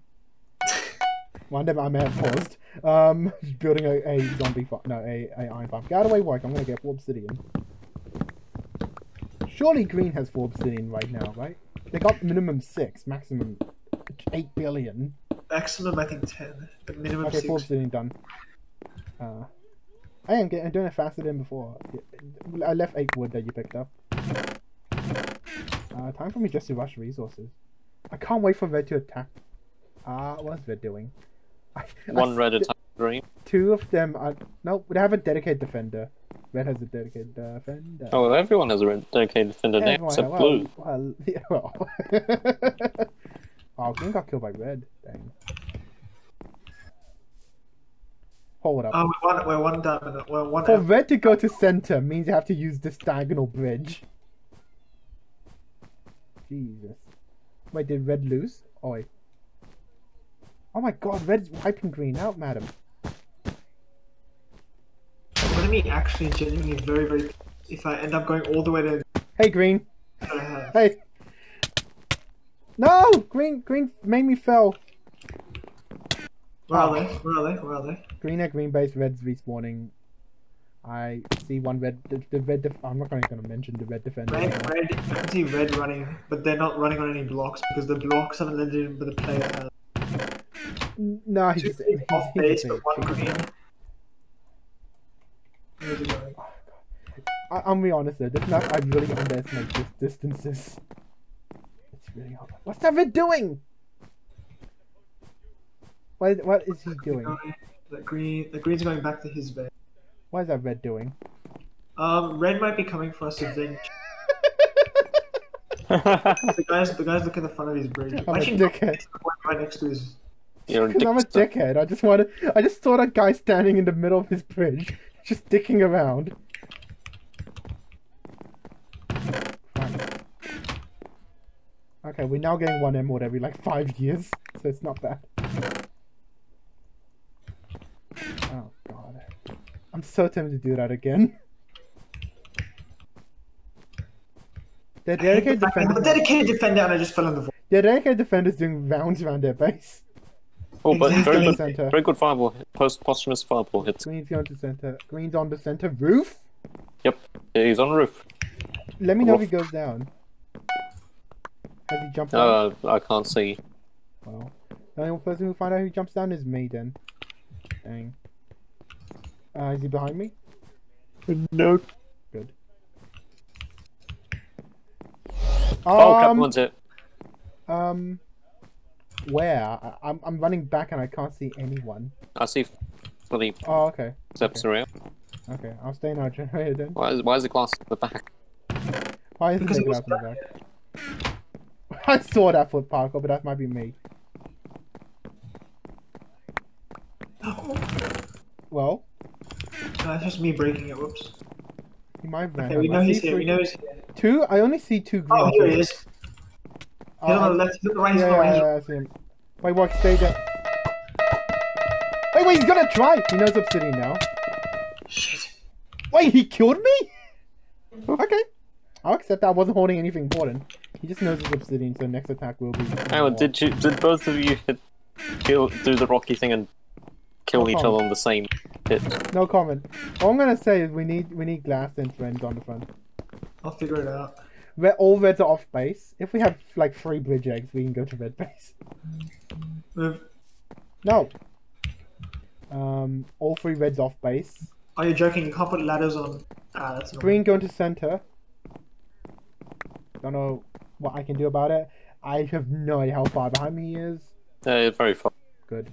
One them I may have paused. Um, building a, a zombie farm. No, a, a iron farm. Get out of way, Warwick. I'm gonna get four obsidian. Surely green has four obsidian right now, right? They got minimum six, maximum eight billion. Maximum, I think, 10. But minimum Okay, four 6. obsidian done. Uh, I am getting doing it faster than before. I left eight wood that you picked up. Uh, time for me just to rush resources. I can't wait for Red to attack. Ah, what's Red doing? I, I One s- red attack green. Two of them are no. They have a dedicated defender. Red has a dedicated defender. Oh, well, everyone has a dedicated defender now, except well, blue. Well, yeah, well. oh, Green got killed by Red. Dang. Hold up. Oh, we're one, we're one down. We're one For out. red to go to center means you have to use this diagonal bridge. Jesus. Wait, did red lose? Oh. Oh my god, red's wiping green out, madam. I'm gonna actually genuinely very, very. If I end up going all the way to. Hey green. Hey. No! Green green made me fell. Where are they? Where are they? Where are they? Green at green base, red's respawning. I see one red. The, the red. Def- I'm not going to mention the red defender. Red, red. See red running, but they're not running on any blocks because the blocks haven't landed in, the player No, he's just he's, off he's base, but one green. Where's he going? I, I'm be honest though, this map I really underestimate this distances. It's really hard. What's that red doing? What what is he doing? The green, the green's going back to his base. What is that red doing? Um, red might be coming for us eventually. The guys, the guys look at the front of his bridge. I'm a Actually, dickhead. right next to his. You're a Because I'm a dickhead. I just wanted. I just saw that guy standing in the middle of his bridge, just dicking around. Right. Okay, we're now getting one emerald every like five years, so it's not bad. Oh god, I'm so tempted to do that again. The dedicated The dedicated defender, and I just fell on the floor. the dedicated defender is doing rounds around their base. Oh, but very Exactly. good, Center. very good fireball. Post posthumous fireball hits. Green's going to center. Green's on the center roof. Yep, he's on the roof. Let me know if he goes down. Has he jumped down? Uh, I can't see. Well, the only person who find out who jumps down is me then. Dang. Uh, is he behind me? No. Good. Oh, Um, Captain one's it. um, where? I, I'm I'm running back and I can't see anyone. I see bloody Oh, okay. steps around. Okay, I'll stay in our generator then. Why is, why is the glass at the back? Why is Because it it was in the back? I saw that foot parkour, but that might be me. Well, No, it's just me breaking it. Whoops. he might have. Okay, we home. I know he's here. three- We know he's here. Two? I only see two oh, green. Oh, here he is. He's Oh, on the uh, left. He's on the right. He's yeah, on the right. yeah, yeah, I see him. Wait, what? Stay there. Wait, wait, he's gonna try. He knows obsidian now. Shit. Wait, he killed me? Okay. I'll accept that. I wasn't holding anything important. He just knows it's obsidian, so next attack will be. Hang on, did you did both of you hit, kill do the rocky thing and kill No each problem. other on the same hit? No comment. All I'm gonna say is we need we need glass and friends on the front. I'll figure it out. Red, all reds are off base. If we have like three bridge eggs, we can go to red base. Move. No. Um, all three reds off base. Are you joking? You can't put ladders on. Ah, that's not. Green going to center. Don't know what I can do about it. I have no idea how far behind me he is. Uh, very far. Good.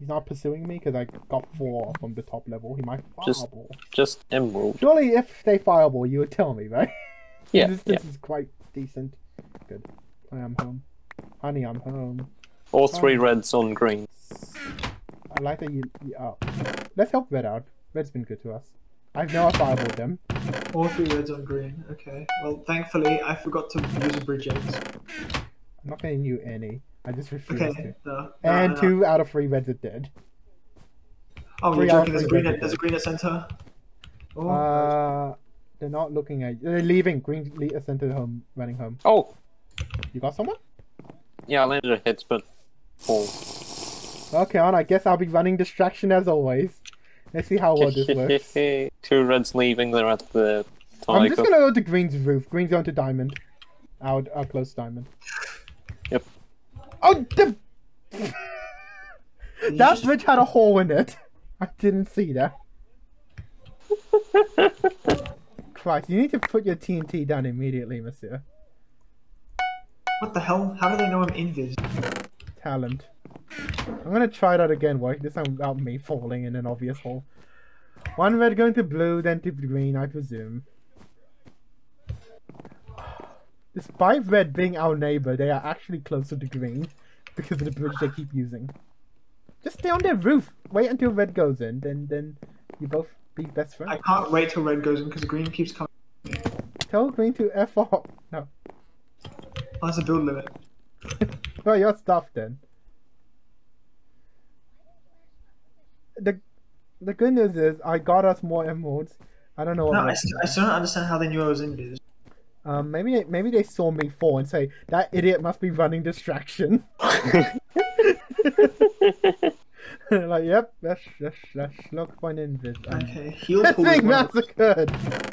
He's not pursuing me because I got four from the top level. He might Just- fireball. Just just emerald. Surely, if they fireball, you would tell me, right? Yeah, this, yeah. is quite decent. Good. I am home. Honey, I'm home. All three Oh. reds on green. I like that you. you oh. Let's help Red out. Red's been good to us. I've never fireballed them. All three reds on green. Okay. Well, thankfully, I forgot to use a bridge eggs. I'm not getting you any. I just refuse Okay. to. No, no, And no, no. two out of three reds are dead. Oh, three you're out of joking. There's a three green. reds At, there's a dead. green at center. Oh, Uh, they're not looking at. you. They're leaving. Green le- uh, center home, running home. Oh, You got someone? yeah, I landed a hit, but fall. Okay, on. I guess I'll be running distraction as always. Let's see how well this works. Two reds leaving. They're at the I'm just gonna go to Green's roof. Green's going to Diamond. Out, out close Diamond. Oh, the that just- bridge had a hole in it. I didn't see that. Christ, you need to put your TNT down immediately, Monsieur. What the hell? How do they know I'm invis? Talent. I'm gonna try that again, work. This time without me falling in an obvious hole. One red going to blue, then to green, I presume. Despite red being our neighbor, they are actually closer to green because of the bridge they keep using. Just stay on their roof. Wait until red goes in, then then you both be best friends. I can't wait till red goes in because the green keeps coming. Tell green to f off. No, Oh, that's a build limit. well your stuff then. The the good news is I got us more emeralds. I don't know what. No, I, st- I still don't understand how they knew I was invis. Um, maybe they, maybe they saw me fall and say that idiot must be running distraction. like, yep, let's, let's, let's look for an invis. Um, Okay, heal That's pool. is being massacred!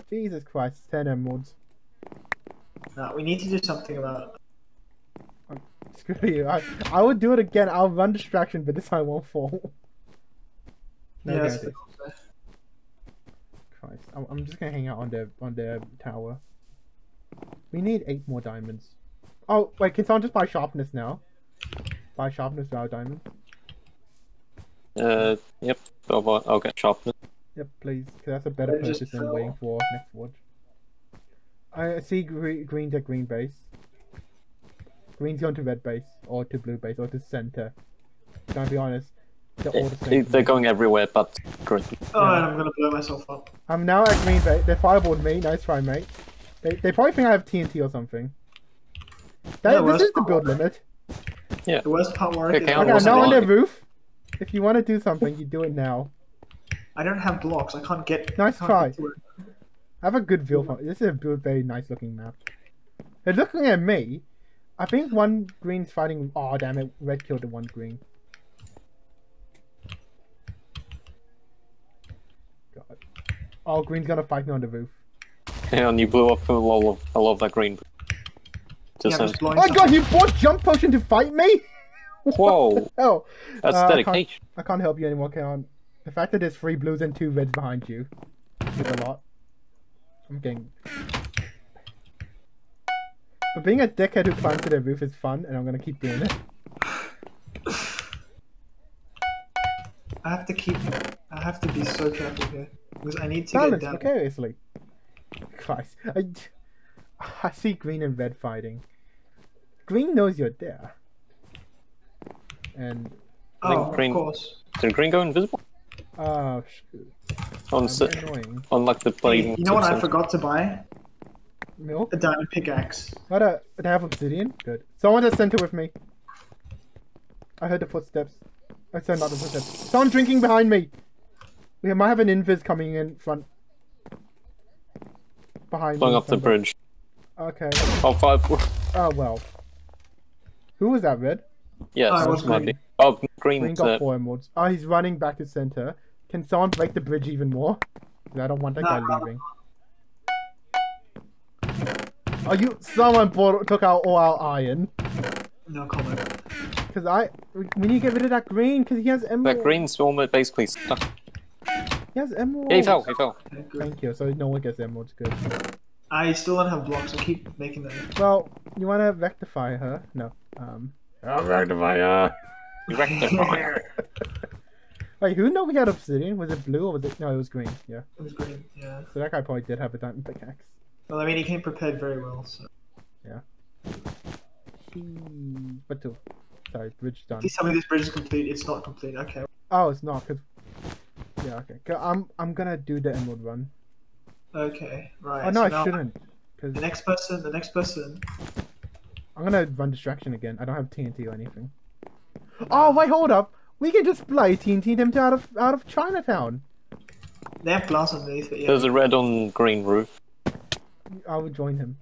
Jesus Christ, 10 emeralds. Nah, we need to do something about Screw you. I, I would do it again. I'll run distraction, but this time I won't fall. No yeah, that's guarantee. the- Christ. I'm, I'm just gonna hang out on the on the tower. We need eight more diamonds. Oh wait, can someone just buy sharpness now? Buy sharpness without diamond. Uh, yep. I'll, buy- I'll get sharpness. Yep, please, 'cause that's a better Then just purchase than waiting for next watch. I see green, green to green base. Green's going to red base, or to blue base, or to center. Can I be honest? They're all the same. They're going everywhere but green. Oh, and I'm gonna blow myself up. I'm now at green base. They're fireballed me. Nice try, mate. They, they probably think I have TNT or something. That, Yeah, this worst is the part. build limit. Yeah. The worst part, Warwick, Okay, I Okay, now on the roof. If you want to do something, you do it now. I don't have blocks. I can't get. Nice can't try. get to it. I have a good view from This is a good, very nice looking map. They're looking at me. I think one green's fighting. Oh damn it! Red killed the one green. God. Oh, green's gonna fight me on the roof. And you blew up a lot of, a lot of that green. Yeah, Just I'm saying. Oh stuff god, you bought jump potion to fight me. Whoa, Oh, that's Uh, I can't- I can't help you anymore, Keon. The fact that there's three blues and two reds behind you is a lot. I'm getting. But being a dickhead who climbs to the roof is fun, and I'm gonna keep doing it. I have to keep. I have to be so careful here because I need to Balance, get down. precariously. Christ. I, I see green and red fighting. Green knows you're there. And, Oh, Green- of course. Did green go invisible? oh, shoot. On, That's s- annoying. on like the Hey, you know what I forgot to buy? Milk? A diamond pickaxe. What a, they have obsidian? Good. Someone at center with me. I heard the footsteps. I said not the footsteps. Someone drinking behind me! We might have an invis coming in front. Behind Going me up the bridge. Okay. Oh, five. Oh well. Who was that, Red? yes, Oh, it was green. be. Oh, green. Green got four emeralds. Oh, he's running back to center. Can someone break the bridge even more? I don't want that No, guy leaving. Oh, you! Someone bought, took out all our iron. No comment. Cause I, we we need to get rid of that green. Cause he has emerald. that green's almost basically stuck. He has emerald. Yeah, he fell. He fell. Okay. Thank you. So no one gets emeralds. Good. I still don't have blocks. I keep making them. Well, you want to rectify her? No. Um. Rectifier. Rectifier. Wait, who know we had obsidian? Was it blue or was it? No, it was green. Yeah. It was green. Yeah. So that guy probably did have a diamond pickaxe. Well, I mean, he came prepared very well. So Yeah. He... But two. Sorry, bridge done. please tell me this bridge is complete. It's not complete. Okay. Oh, it's not. Cause. Yeah. Okay. 'Cause I'm I'm gonna do the emerald run. Okay. Right. Oh no, so I now shouldn't. Cause The next person. The next person. I'm gonna run distraction again. I don't have TNT or anything. Oh wait, hold up. We can just play TNT them to out of out of Chinatown. They have glass underneath it. Yeah. There's a red on green roof. I will join him.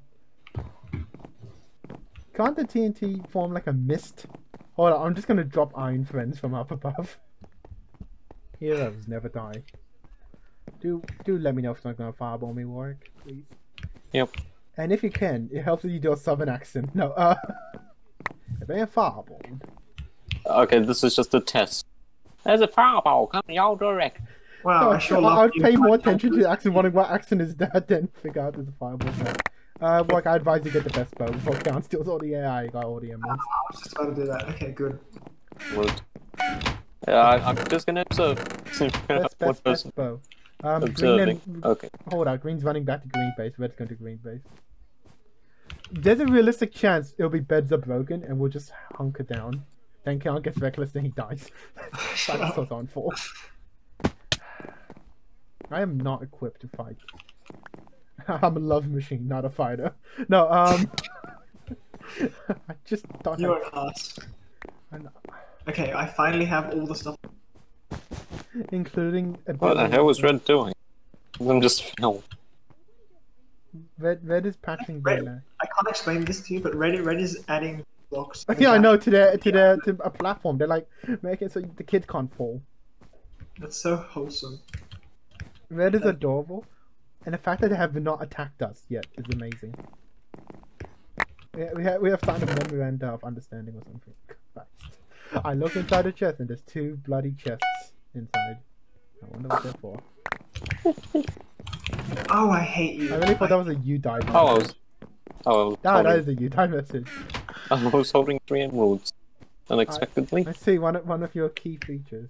Can't the TNT form like a mist? Hold on, I'm just gonna drop iron friends from up above. Heroes never die. Do do let me know if it's not gonna fireball me, Warwick, please. Yep. And if you can, it helps if you do a southern accent. No, uh if they are fireballed. Okay, this is just a test. There's a fireball coming your direction. wow. I sure I- love I would pay more attention to the accent, wondering what accent is that, then figure out there's a fireball there. Uh, Warwick, I advise you get the best bow before Count steals all the AI, you got all the emeralds. I was just about to do that. Okay. Good. Wood. Yeah, I, I'm just gonna observe. See if we can have Best, one best, person best bow. Um, green observing. and Okay. hold on, green's running back to green base, red's going to green base. There's a realistic chance it'll be beds are broken and we'll just hunker down. Then Count gets reckless and he dies. That's what's on for. I am not equipped to fight. I'm a love machine, not a fighter. No, um, I just don't You're have, an ass. I know. Okay. I finally have all the stuff. including a What the hell of- was Red doing? I'm just fell. Red, red is patching Red- Bela. I can't explain this to you, but Red Red is adding blocks. Yeah, I know. To the to the to a platform, they're like make it so the kids can't fall. That's so wholesome. Red is adorable, and the fact that they have not attacked us yet is amazing. Yeah, we have we have signed a memoranda of understanding or something. Christ. I look inside the chest and there's two bloody chests inside. I wonder what they're for. Oh, I hate you. I really thought that was a you died. Oh, I was. Oh, I was, Ah, that holding, is a you died message. I was holding three emeralds. Unexpectedly. Let's see one of- one of your key features.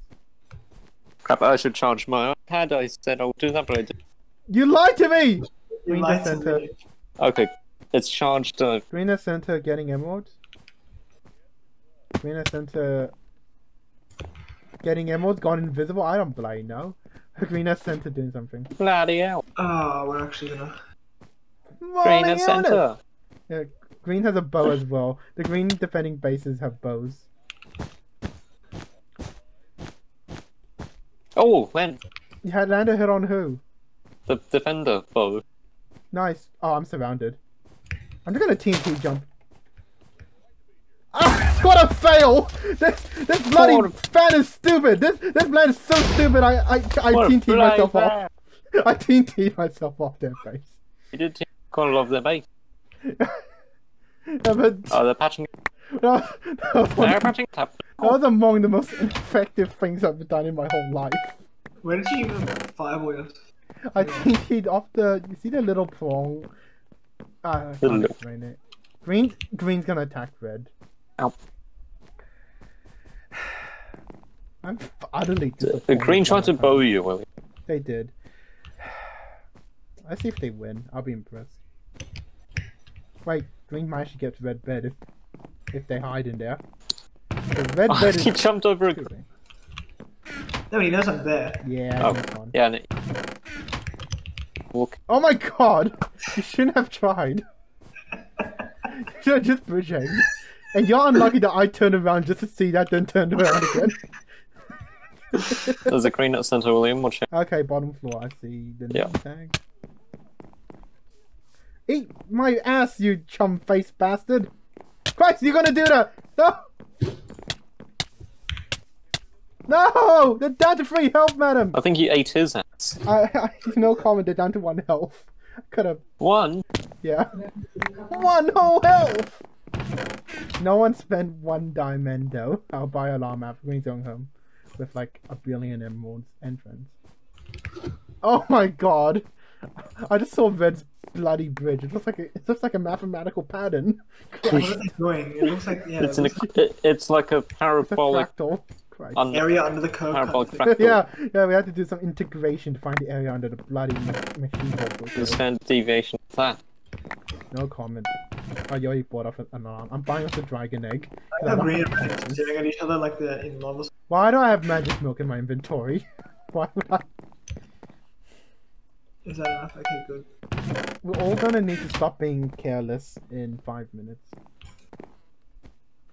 Crap, I should charge my iPad. I said I'll do that, but I did. You lied to me. You Green lied to center. me. Okay, it's charged. Uh, Green Center getting emeralds. Green Center getting emeralds gone invisible. I don't bloody know. Green Center doing something. bloody hell. Oh, we're actually gonna. Green Molly center. Yeah, Green has a bow as well. The green defending bases have bows. Oh, when You had land a hit on who? the defender bow. Nice. Oh, I'm surrounded. I'm just gonna TNT jump. Ah, what a fail! This this bloody What fan is stupid. This this plan is so stupid. I I I What a TNT bloody myself off. fan. I TNT myself off their face. You did take quite a lot of their base. Yeah, but Oh, they're patching. that, was They're patching tap. that was among the most effective things I've done in my whole life. Where did you even fireball us? I TNT'd off the. You see the little prong? Ah, I can't explain it. Green, green's gonna attack red. Ow. I'm utterly The green by tried to bow you, Willie. They did. Let's see if they win. I'll be impressed. Wait, green might actually get to red bed if if they hide in there. The red Oh, bed he is. jumped over a. No, he knows I'm there. Yeah, Oh. Yeah, and it... Walk. Oh my god! You shouldn't have tried. you should have just bridge aimed. And you're unlucky that I turned around just to see that, then turned around again. There's a green at center, William. Watch out. okay, bottom floor. I see the Yeah. name tag. Eat my ass, you chum face bastard! Christ, you're gonna do that! No! No! They're down to three health, madam! I think you ate his ass. I, I, no comment, they're down to one health. Could have One. Yeah. One whole health! No one spent one diamond though. I'll buy alarm app Green Zone home with like a billion emeralds entrance. Oh my god! I just saw Red's bloody bridge. It looks like a, it looks like a mathematical pattern. What are they doing? It looks like yeah, It's it an. looks like It's like a It's a parabolic. Christ. Un- area under the curve. parabolic fractal. yeah, yeah, we had to do some integration to find the area under the bloody ma- machine The standard deviation of that. No comment. Oh, you already bought off an alarm. I'm buying off the dragon egg. I like how green and red are at each other like they're in lava. Why do I have magic milk in my inventory? Why would I? Is that enough? Okay, good. We're all gonna need to stop being careless in five minutes,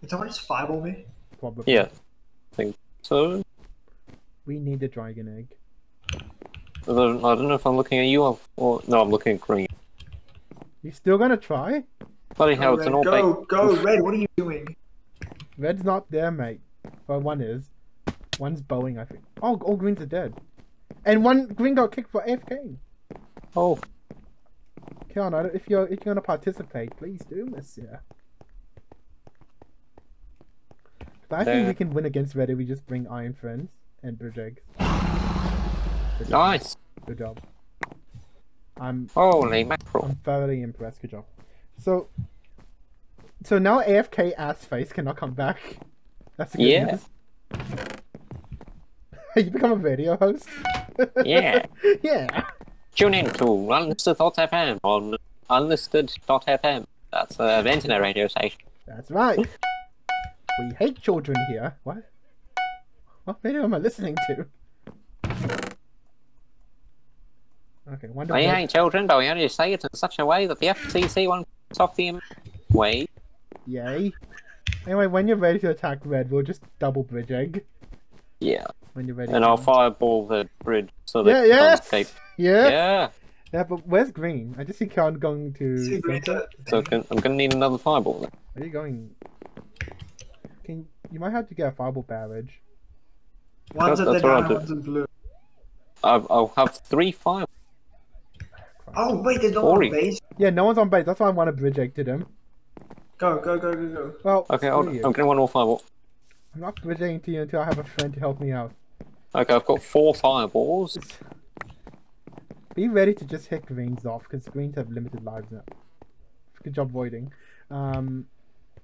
Did someone just fireball me? probably. Yeah. I think so. We need the dragon egg. I don't, I don't know if I'm looking at you or, or no, I'm looking at green. You still gonna try? Bloody Go, hell, it's red, an all go, bait. go, red! What are you doing? Red's not there, mate. Well, one is. One's Boeing, I think. Oh, all greens are dead. And one green got kicked for AFK. Oh, Keanu, if you're if you're gonna participate, please do, Monsieur. I think we can win against Red if we just bring Iron Friends and Bridge Eggs. Good job. nice. Good job. I'm Holy mackerel. I'm thoroughly impressed. Good job. So, so now AFK ass face cannot come back. That's the good Yeah. news. you become a radio host. Yeah. yeah. Tune in to Unlisted Thoughts FM on unlisted.fm. That's a internet radio station. That's right. We hate children here. What? What video am I listening to? Okay, wonder. We hate children, but we only say it in such a way that the FCC won't stop the way. Yay. Anyway, when you're ready to attack red, we'll just double bridge egg. Yeah. When you're ready. And I'll fireball the bridge so Yeah, they yeah. can't escape. Yeah. Yeah. Yeah, but where's green? I just see Khan going to. See, green center. to- So can, I'm gonna need another fireball then. Are you going? Can you might have to get a fireball barrage. One's at the that's what I'll down, do. one's in blue. I'll, I'll have three fire. Oh wait, there's no one on base. Yeah, no one's on base. That's why I want to bridge egg to them. Go, go, go, go, go. Well, Okay, screw I'll, you. I'm getting one more fireball. I'm not bridging to you until I have a friend to help me out. Okay, I've got four fireballs. Be ready to just hit greens off because greens have limited lives now. Good job voiding. Um,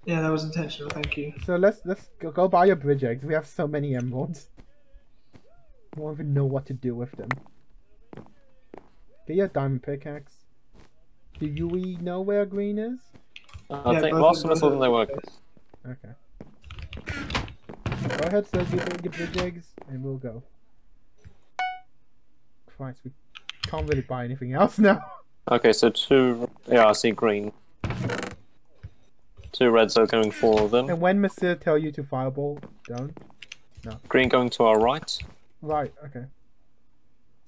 Yeah, that was intentional. Thank you. so let's let's go, go buy your bridge eggs. We have so many emeralds. We won't even know what to do with them. Get your diamond pickaxe. Do you we know where green is? I Yeah, think both last of time I them saw they were. Okay. Go ahead, so you get your bridge eggs, and we'll go. Christ, we can't really buy anything else now. Okay, so two. Yeah, I see green. Two reds are going for them. And when Mr. tell you to fireball, don't. No. Green going to our right. Right, okay.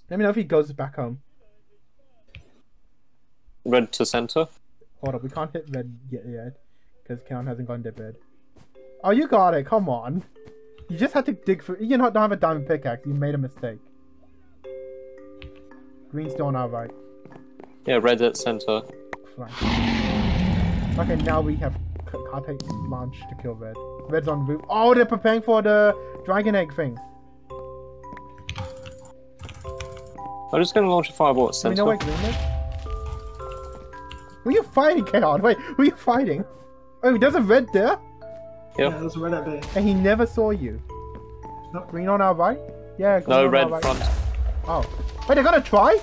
Let me know if he goes back home. Red to center. Hold up, we can't hit red yet. Because Keon hasn't gone to bed. Oh, you got it, come on. You just had to dig for You not don't have a diamond pickaxe, you made a mistake. Green's still on our right. Yeah, red at center. Fine. Okay, now we have Kate launch to kill red. Red's on the roof. Oh, they're preparing for the dragon egg thing. I'm just gonna launch a fireball at Do we know where green is? Who are you fighting, Keon? Wait, who are you fighting? Oh, there's a red there? Yep. Yeah, there's a red at base. And he never saw you. Nope. Green on our right? Yeah, green No, on red our right. front. Oh. Wait, they're gonna try?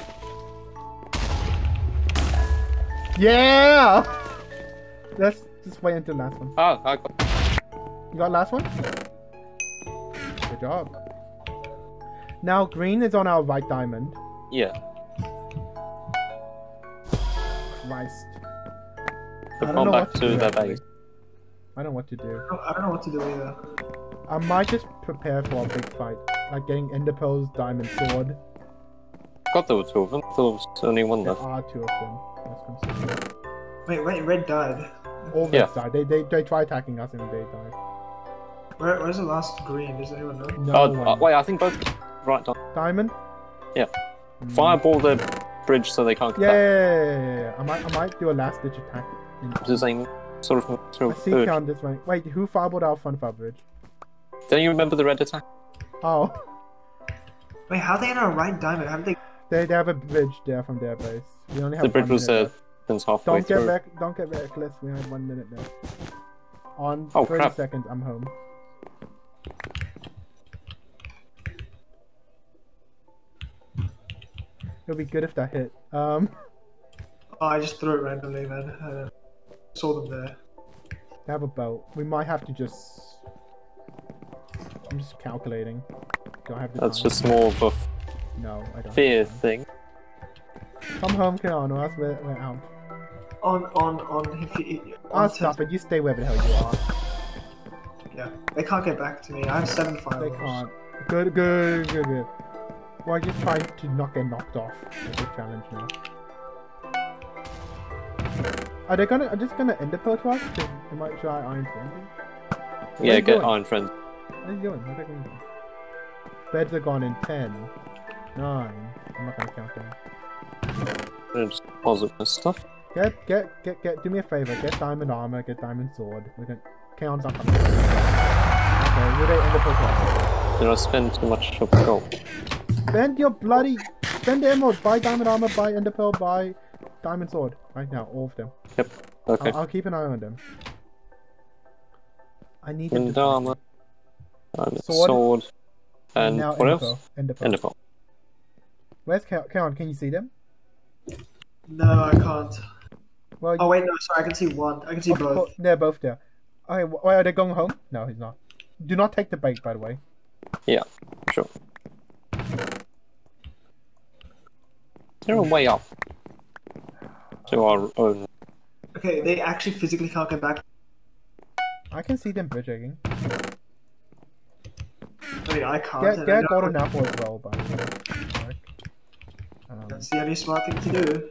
Yeah! Let's just wait until last one. Ah, I got. You got last one? Good job. Now green is on our right diamond. Yeah. Christ. They've I don't gone know back to to do, their actually. base. I don't know what to do. I don't- I don't know what to do either. I might just prepare for a big fight. Like getting ender pearls, diamond sword. God, there were two of them. There was only one There left. are two of them. Let's. Wait, wait, red died. All Yeah. reds died. They, they, they try attacking us and they died. Where, where's the last green? Does anyone know? No Oh, one. uh, wait, I think both. Right, down. Diamond? Yeah. Mm. Fireball the bridge so they can't get Yeah, back. yeah, yeah, yeah, yeah. I might, I might do a last ditch attack. In... Just aim sort of I see food. count this way. Wait, who fireballed our front of our bridge? Don't you remember the red attack? Oh, Wait, how are they in a right diamond? How did they? they, they have a bridge there from their base. We only have The bridge one was minute uh, since halfway Don't get through. back. Don't get reckless. We have one minute left. On Oh, 30 crap. seconds, I'm home. It'll be good if that hit. Um, Oh, I just threw it randomly, man. I saw them there. they have a boat. We might have to just. I'm just calculating. Do I have the That's time? just more of a f- No, I don't. fear thing. Come home, Keanu, or else we're, we're out. On, on, on. If you, Oh, on stop it. You stay wherever the hell you are. Yeah, they can't get back to me. I have seven They can't. Good, good, good, good. Well, I just trying to not get knocked off. That's a challenge now. Are they gonna? Are just gonna end the us? 'Cause They might try Iron Friends. Yeah, you get? Iron Friend. What are you doing? What are they going? Beds are gone in 10, 9. I'm not gonna count them. Just deposit this stuff. Get, get, get, get. Do me a favor. Get diamond armor. Get diamond sword. We're gonna. Keon's coming. Okay, we're gonna end the us. Did I spend too much of gold? Spend your bloody. Spend the emeralds. Buy diamond armor. Buy ender pearl. Buy diamond sword. Right now, all of them. Yep. Okay. I'll, I'll keep an eye on them. I need them to armor. And Sword. sword. And now what ender else? pearl, Ender pearl. Where's Ka- Keon? Can you see them? No, I can't. Well, Oh wait, no, sorry. I can see one. I can see of both. course- they're both there. Okay, wh- wait, are they going home? No, he's not. Do not take the bait, by the way. Yeah, sure. They're a way up? To our own. Okay, they actually physically can't get back. I can see them bridge egging. Wait, I can't. Get, and I get know golden apple as well, by the way. Alright. Um, That's the only smart thing to do.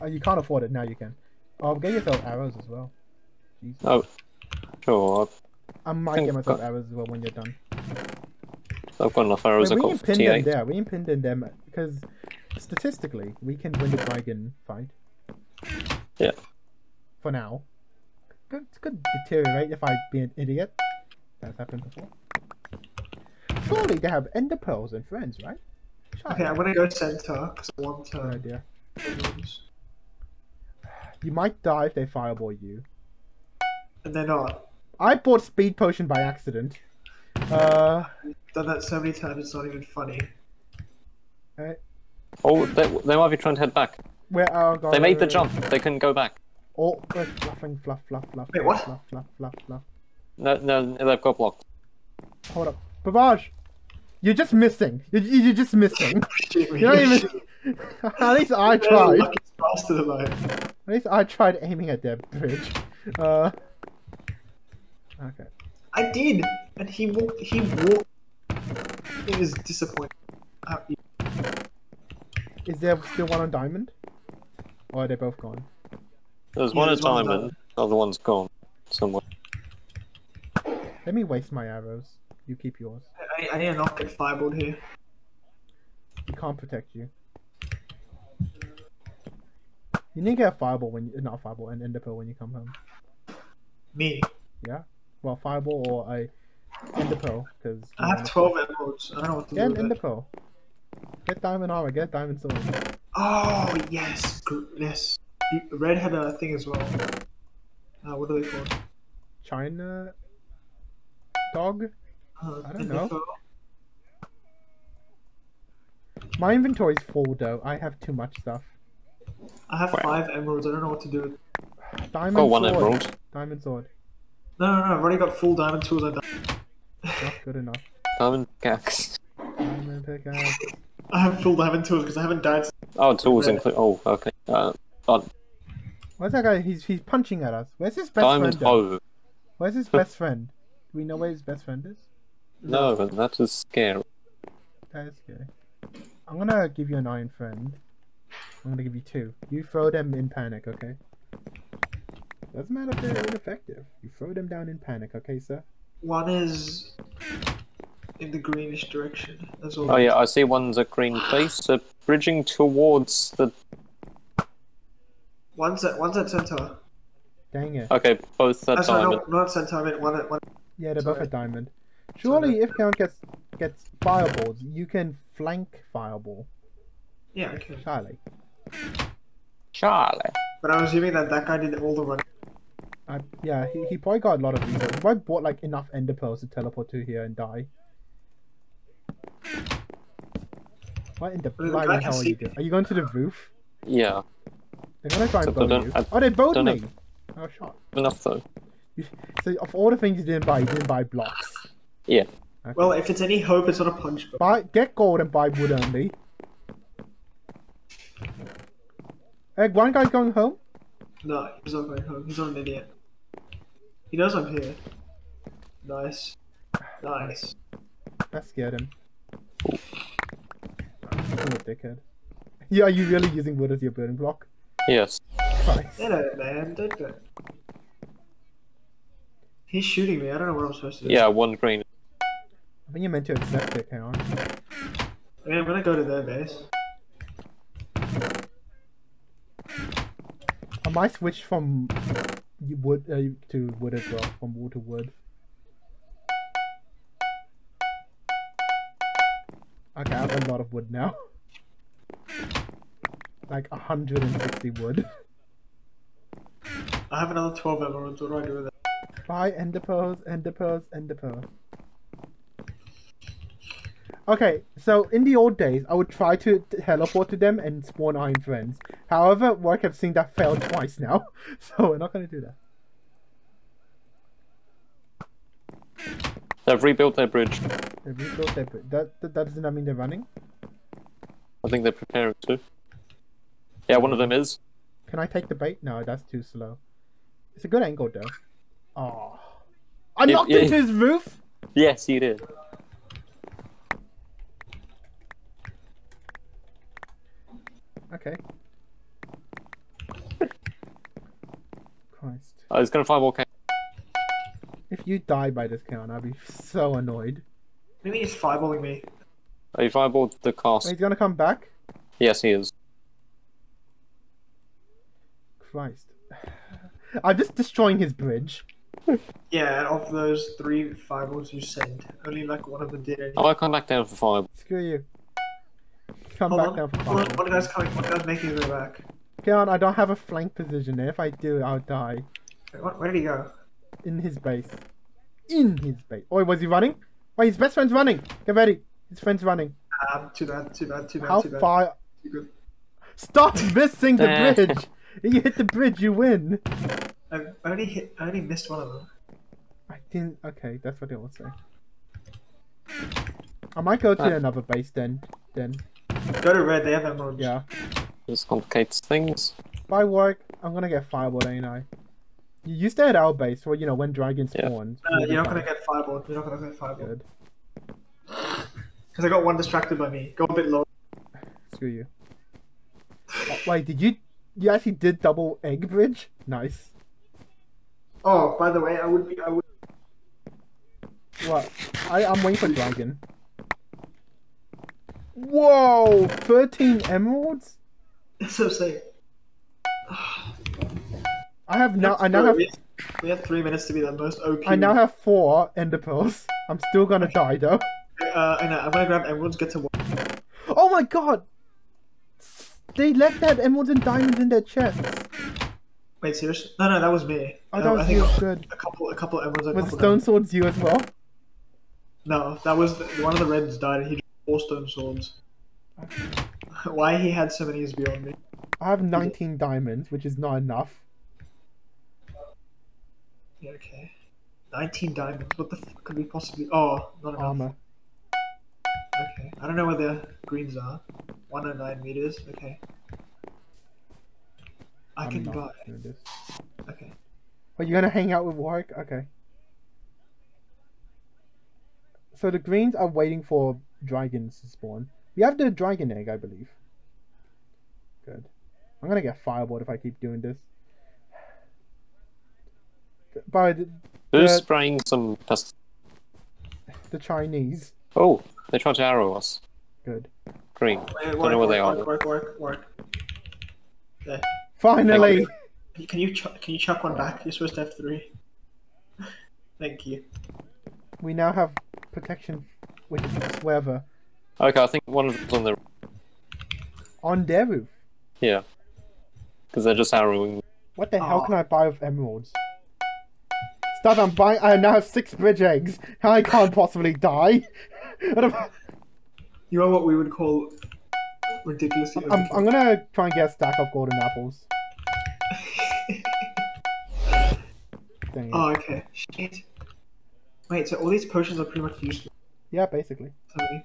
oh, you can't afford it, now you can. Oh, get yourself arrows as well. Jesus. Oh, sure. I might think get myself got- arrows as well when you're done. I've got enough arrows. Wait, I've we got can pin them 58. there. We can pin them there because statistically we can win the dragon fight. Yeah. For now. Could, could deteriorate if I be an idiot. That's happened before. Surely they have ender pearls and friends, right? Surely. Okay, I'm gonna go center because I want to. Good to. idea. You might die if they fireball you. And they're not. I bought speed potion by accident. Uh, Done that so many times, it's not even funny. Oh, they, they might be trying to head back. Where oh god. They made the jump. wait, wait. They couldn't go back. Oh, wait, fluffing, fluff, fluff, fluff. Wait, fluff, what? Fluff, fluff, fluff, fluff. No, no, they've got blocked. Hold up, Bavage. You're just missing. You're, you're just missing. You're not even. At least I tried. lucky bastard alive. At least I tried aiming at that bridge. Uh. Okay. I did, and he walked. He walked. It was disappointing. Uh, Is there still one on diamond? Or are they both gone? There's Yeah, one at there's one at diamond. The other one's gone somewhere. Let me waste my arrows. You keep yours. I, I need to not get fireballed here. We can't protect you. You need to get a fireball when you, not a fireball, an ender pearl when you come home. Me. Yeah. Well, fireball or a ender pearl, because I have 12 emeralds. I don't know what to Get do an ender pearl. Get diamond armor. Get diamond sword. Oh, yes. Yes. Red had a thing as well. Uh, what are they called? China dog. Uh, I don't know. Pearl? My inventory's full though. I have too much stuff. I have Wow. five emeralds. I don't know what to do with Diamond Got one sword. emerald. Diamond sword. No, no, no. I've already got full diamond tools. I've done. Not good enough. Diamond pickaxe. Diamond pickaxe. I have full diamond tools because I haven't died. Oh, tools Red. include. Oh, okay. Uh, Where's that guy? He's he's punching at us. Where's his best diamond friend? though? hoe. Where's his best friend? Do we know where his best friend is? No, but that is scary. That is scary. I'm gonna give you an iron friend. I'm gonna give you two. You throw them in panic, okay? Doesn't matter if they're ineffective. You throw them down in panic, okay, sir? One is in the greenish direction. That's all. Oh yeah, I see one's a green place. They're bridging towards the. One's at one's at center. Dang it. Okay, both at Oh, sorry, diamond. no, not at center. I meant one at one. Yeah, they're both Sorry. a diamond. Surely, if Count gets gets fireballs, you can flank fireball. Yeah, okay. Charlie. Charlie. But I'm assuming that that guy did all the running. I, yeah, he, he probably got a lot of these. He probably bought like enough ender pearls to teleport to here and die. What in the bloody hell are you doing? Are you going to the roof? Yeah, They're gonna try and Except I blow don't- you. I oh, they bowed don't me! have- Oh, shot. enough though. So, of all the things you didn't buy, you didn't buy blocks. Yeah. Okay. Well, if it's any hope, it's not a punch. buy, get gold and buy wood only. Hey, one guy's going home? No, he's not going home. He's not an idiot. He knows I'm here. Nice. Nice. That scared him. I'm a dickhead. Yeah, are you really using wood as your building block? Yes. Christ. Get it, man. Don't do it. He's shooting me. I don't know what I'm supposed to do. Yeah, one green. I think you're meant to accept it, hang on. I mean, I'm gonna go to their base. I might switch from wood uh, to wood as well, from wood to wood. Okay, I have a lot of wood now. like 160 wood. I have another 12 emeralds. What do I do with it? Buy ender pearls, ender pearls, ender pearls. Okay, so in the old days, I would try to teleport to them and spawn iron friends. However, work have seen that fail twice now, so we're not gonna do that. They've rebuilt their bridge. They rebuilt their bri- that, that that doesn't mean they're running? I think they're preparing to. Yeah, one of them is. Can I take the bait? No, that's too slow. It's a good angle though. Ah. Oh, I Yeah, knocked yeah. into his roof. Yes, you did. Okay. Christ. Oh, I was gonna fireball. Ca- If you die by this count, I'd be so annoyed. Maybe he's fireballing me. Have you fireballed the Wait, cast? he's gonna come back? Yes, he is. Christ. I'm just destroying his bridge. Yeah, of those three fireballs you sent, only like one of them did anything. Oh, I come back down for fire. Screw you. Come Hold back on. down for Hold on. fire. One guy's coming. One guy's making his way back. Count, I don't have a flank position there. If I do, I'll die. Wait, what- Where did he go? In his base. In his base. Oh, was he running? Wait, his best friend's running. Get ready. His friend's running. Um, too bad. Too bad. Too bad. How too bad. far? Too good. Stop missing the bridge. you hit the bridge, you win. I I only hit. I only missed one of them. I didn't. Okay, that's what it will say. I might go to Ah. another base then. Then, Go to red. They have emeralds. yeah. This complicates things. By work, I'm gonna get fireball, ain't I? You you stay at our base for you know when dragon Yeah. spawns. No, we'll you're not gonna fine. get fireball. You're not gonna get fireball. Good. Because I got one distracted by me. Go a bit low. Screw you. Wait, did you? You actually did double egg bridge? Nice. Oh, by the way, I would be. I would. What? I I'm waiting for dragon. Whoa! Thirteen emeralds. That's what I'm saying. I have now. I now have. We have three minutes to be the most OP. I now have four ender pearls. I'm still gonna die though. Uh, I know. I'm gonna grab emeralds. Get to one. Oh my god! They left that emeralds and diamonds in their chests. Wait, seriously? No, no, that was me. Oh, Uh, that I was think you. Good. a couple, a couple emeralds. A Was couple stone swords you as well? No, that was the, one of the reds died. and He four stone swords. Why he had so many is beyond me. I have 19 diamonds, which is not enough. Yeah, okay. 19 diamonds. What the fuck could we possibly? Oh, not enough. Armor. Okay. I don't know where the greens are. 109 meters. Okay. I I'm can buy. Okay. Are you gonna hang out with Warwick? Okay. So the greens are waiting for dragons to spawn. We have the dragon egg, I believe. Good. I'm gonna get fireballed if I keep doing this. By the, Who's Uh, spraying some pest? the Chinese. Oh, they tried to arrow us. Good. Green. Wait, Don't know where they are. work, work, work, work, work. Finally! Can you ch- can you chuck one back? You're supposed to have three. Thank you. We now have protection with wherever. Okay, I think one of them's on the On their roof. yeah, because they're just arrowing. What the hell can I buy with emeralds? Stop, I'm buying. I now have six bridge eggs. I can't possibly die. You are what we would call ridiculous. I'm, I'm gonna try and get a stack of golden apples. Dang it. Oh, okay. Shit. Wait, so all these potions are pretty much useless. Yeah, basically. to me.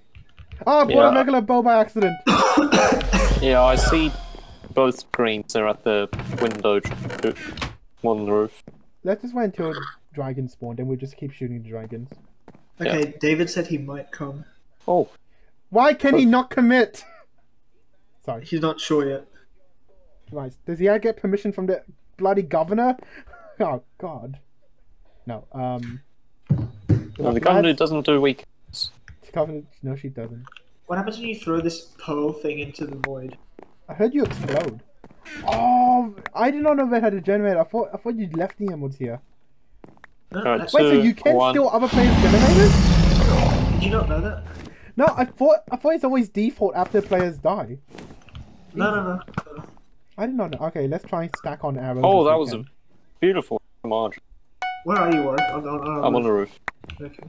Oh, I bought Yeah. a regular bow by accident. Yeah, I see both screens are at the window, to- on the roof. Let's just wait until dragons spawned, and we'll just keep shooting the dragons. Okay, David said he might come. Oh, Why can he not commit? Sorry. He's not sure yet. Right. Does he get permission from the bloody governor? Oh God. No. Um. no, the governor doesn't do weekends. Governor. No, she doesn't. What happens when you throw this pearl thing into the void? I heard you explode. Oh, I did not know they had a generator. I thought I thought you left the emeralds here. No, uh, Alright, that- Wait, so you can one. steal other players' generators? did you not know that? No, I thought I thought it's always default after players die. No, no, no. no. I did not know. Okay, let's try and stack on arrows. Oh, that we was a beautiful margin. Where are you, Warwick? On, on, on, I'm on the roof. Okay.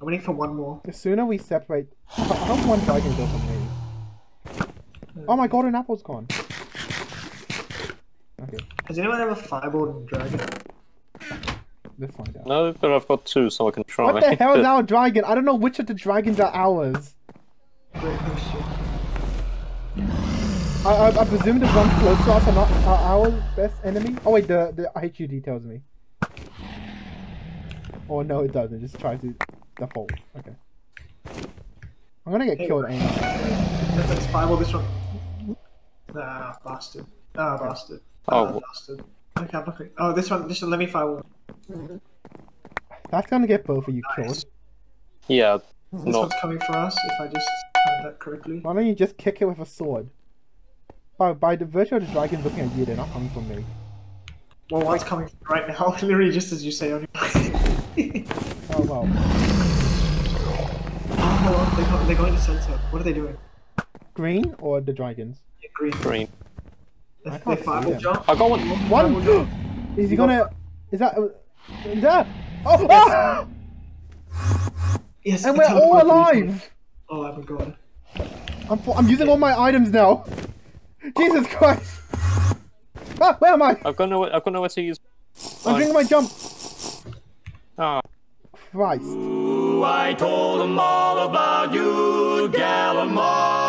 I'm waiting for one more. The sooner we separate, I I hope one dragon goes on me. Oh my god, an apple's gone. Okay, Has anyone ever fireballed a dragon? Let's find out. No, but I've got two, so I can try. What the hell is our dragon? I don't know which of the dragons are ours. Great question. I, I, I presume the ones close to us are not are our best enemy. Oh wait, the the HUD tells me. Oh no, it doesn't. It just tries to default. Okay. I'm gonna get Hey, killed anyway. Let's, let's fireball this one. Ah, bastard. Ah, bastard. Oh, Ah, bastard. Okay, I'm looking. Oh, this one. This one. Let me fireball. That's gonna get both of you killed. Yeah. This No. one's coming for us, if I just had that correctly. Why don't you just kick it with a sword? By, by the virtue of the dragon looking at you, they're not coming for me. Well, one's coming right now, literally just as you say on your Oh well. Oh, they're, go- they're going to center. What are they doing? Green or the dragons? Yeah, green. Green. They, I they fireball jump. I got one. One! Is he gonna. Is that. Is that. Oh! ah! Yes, And we're all alive! Oh my god. I'm, fu- I'm using all my items now! Jesus Christ! Ah, where am I? I've got no. I've got nowhere to use. I'm doing my jump! Ah, Christ. I told them all about you, Gallimore.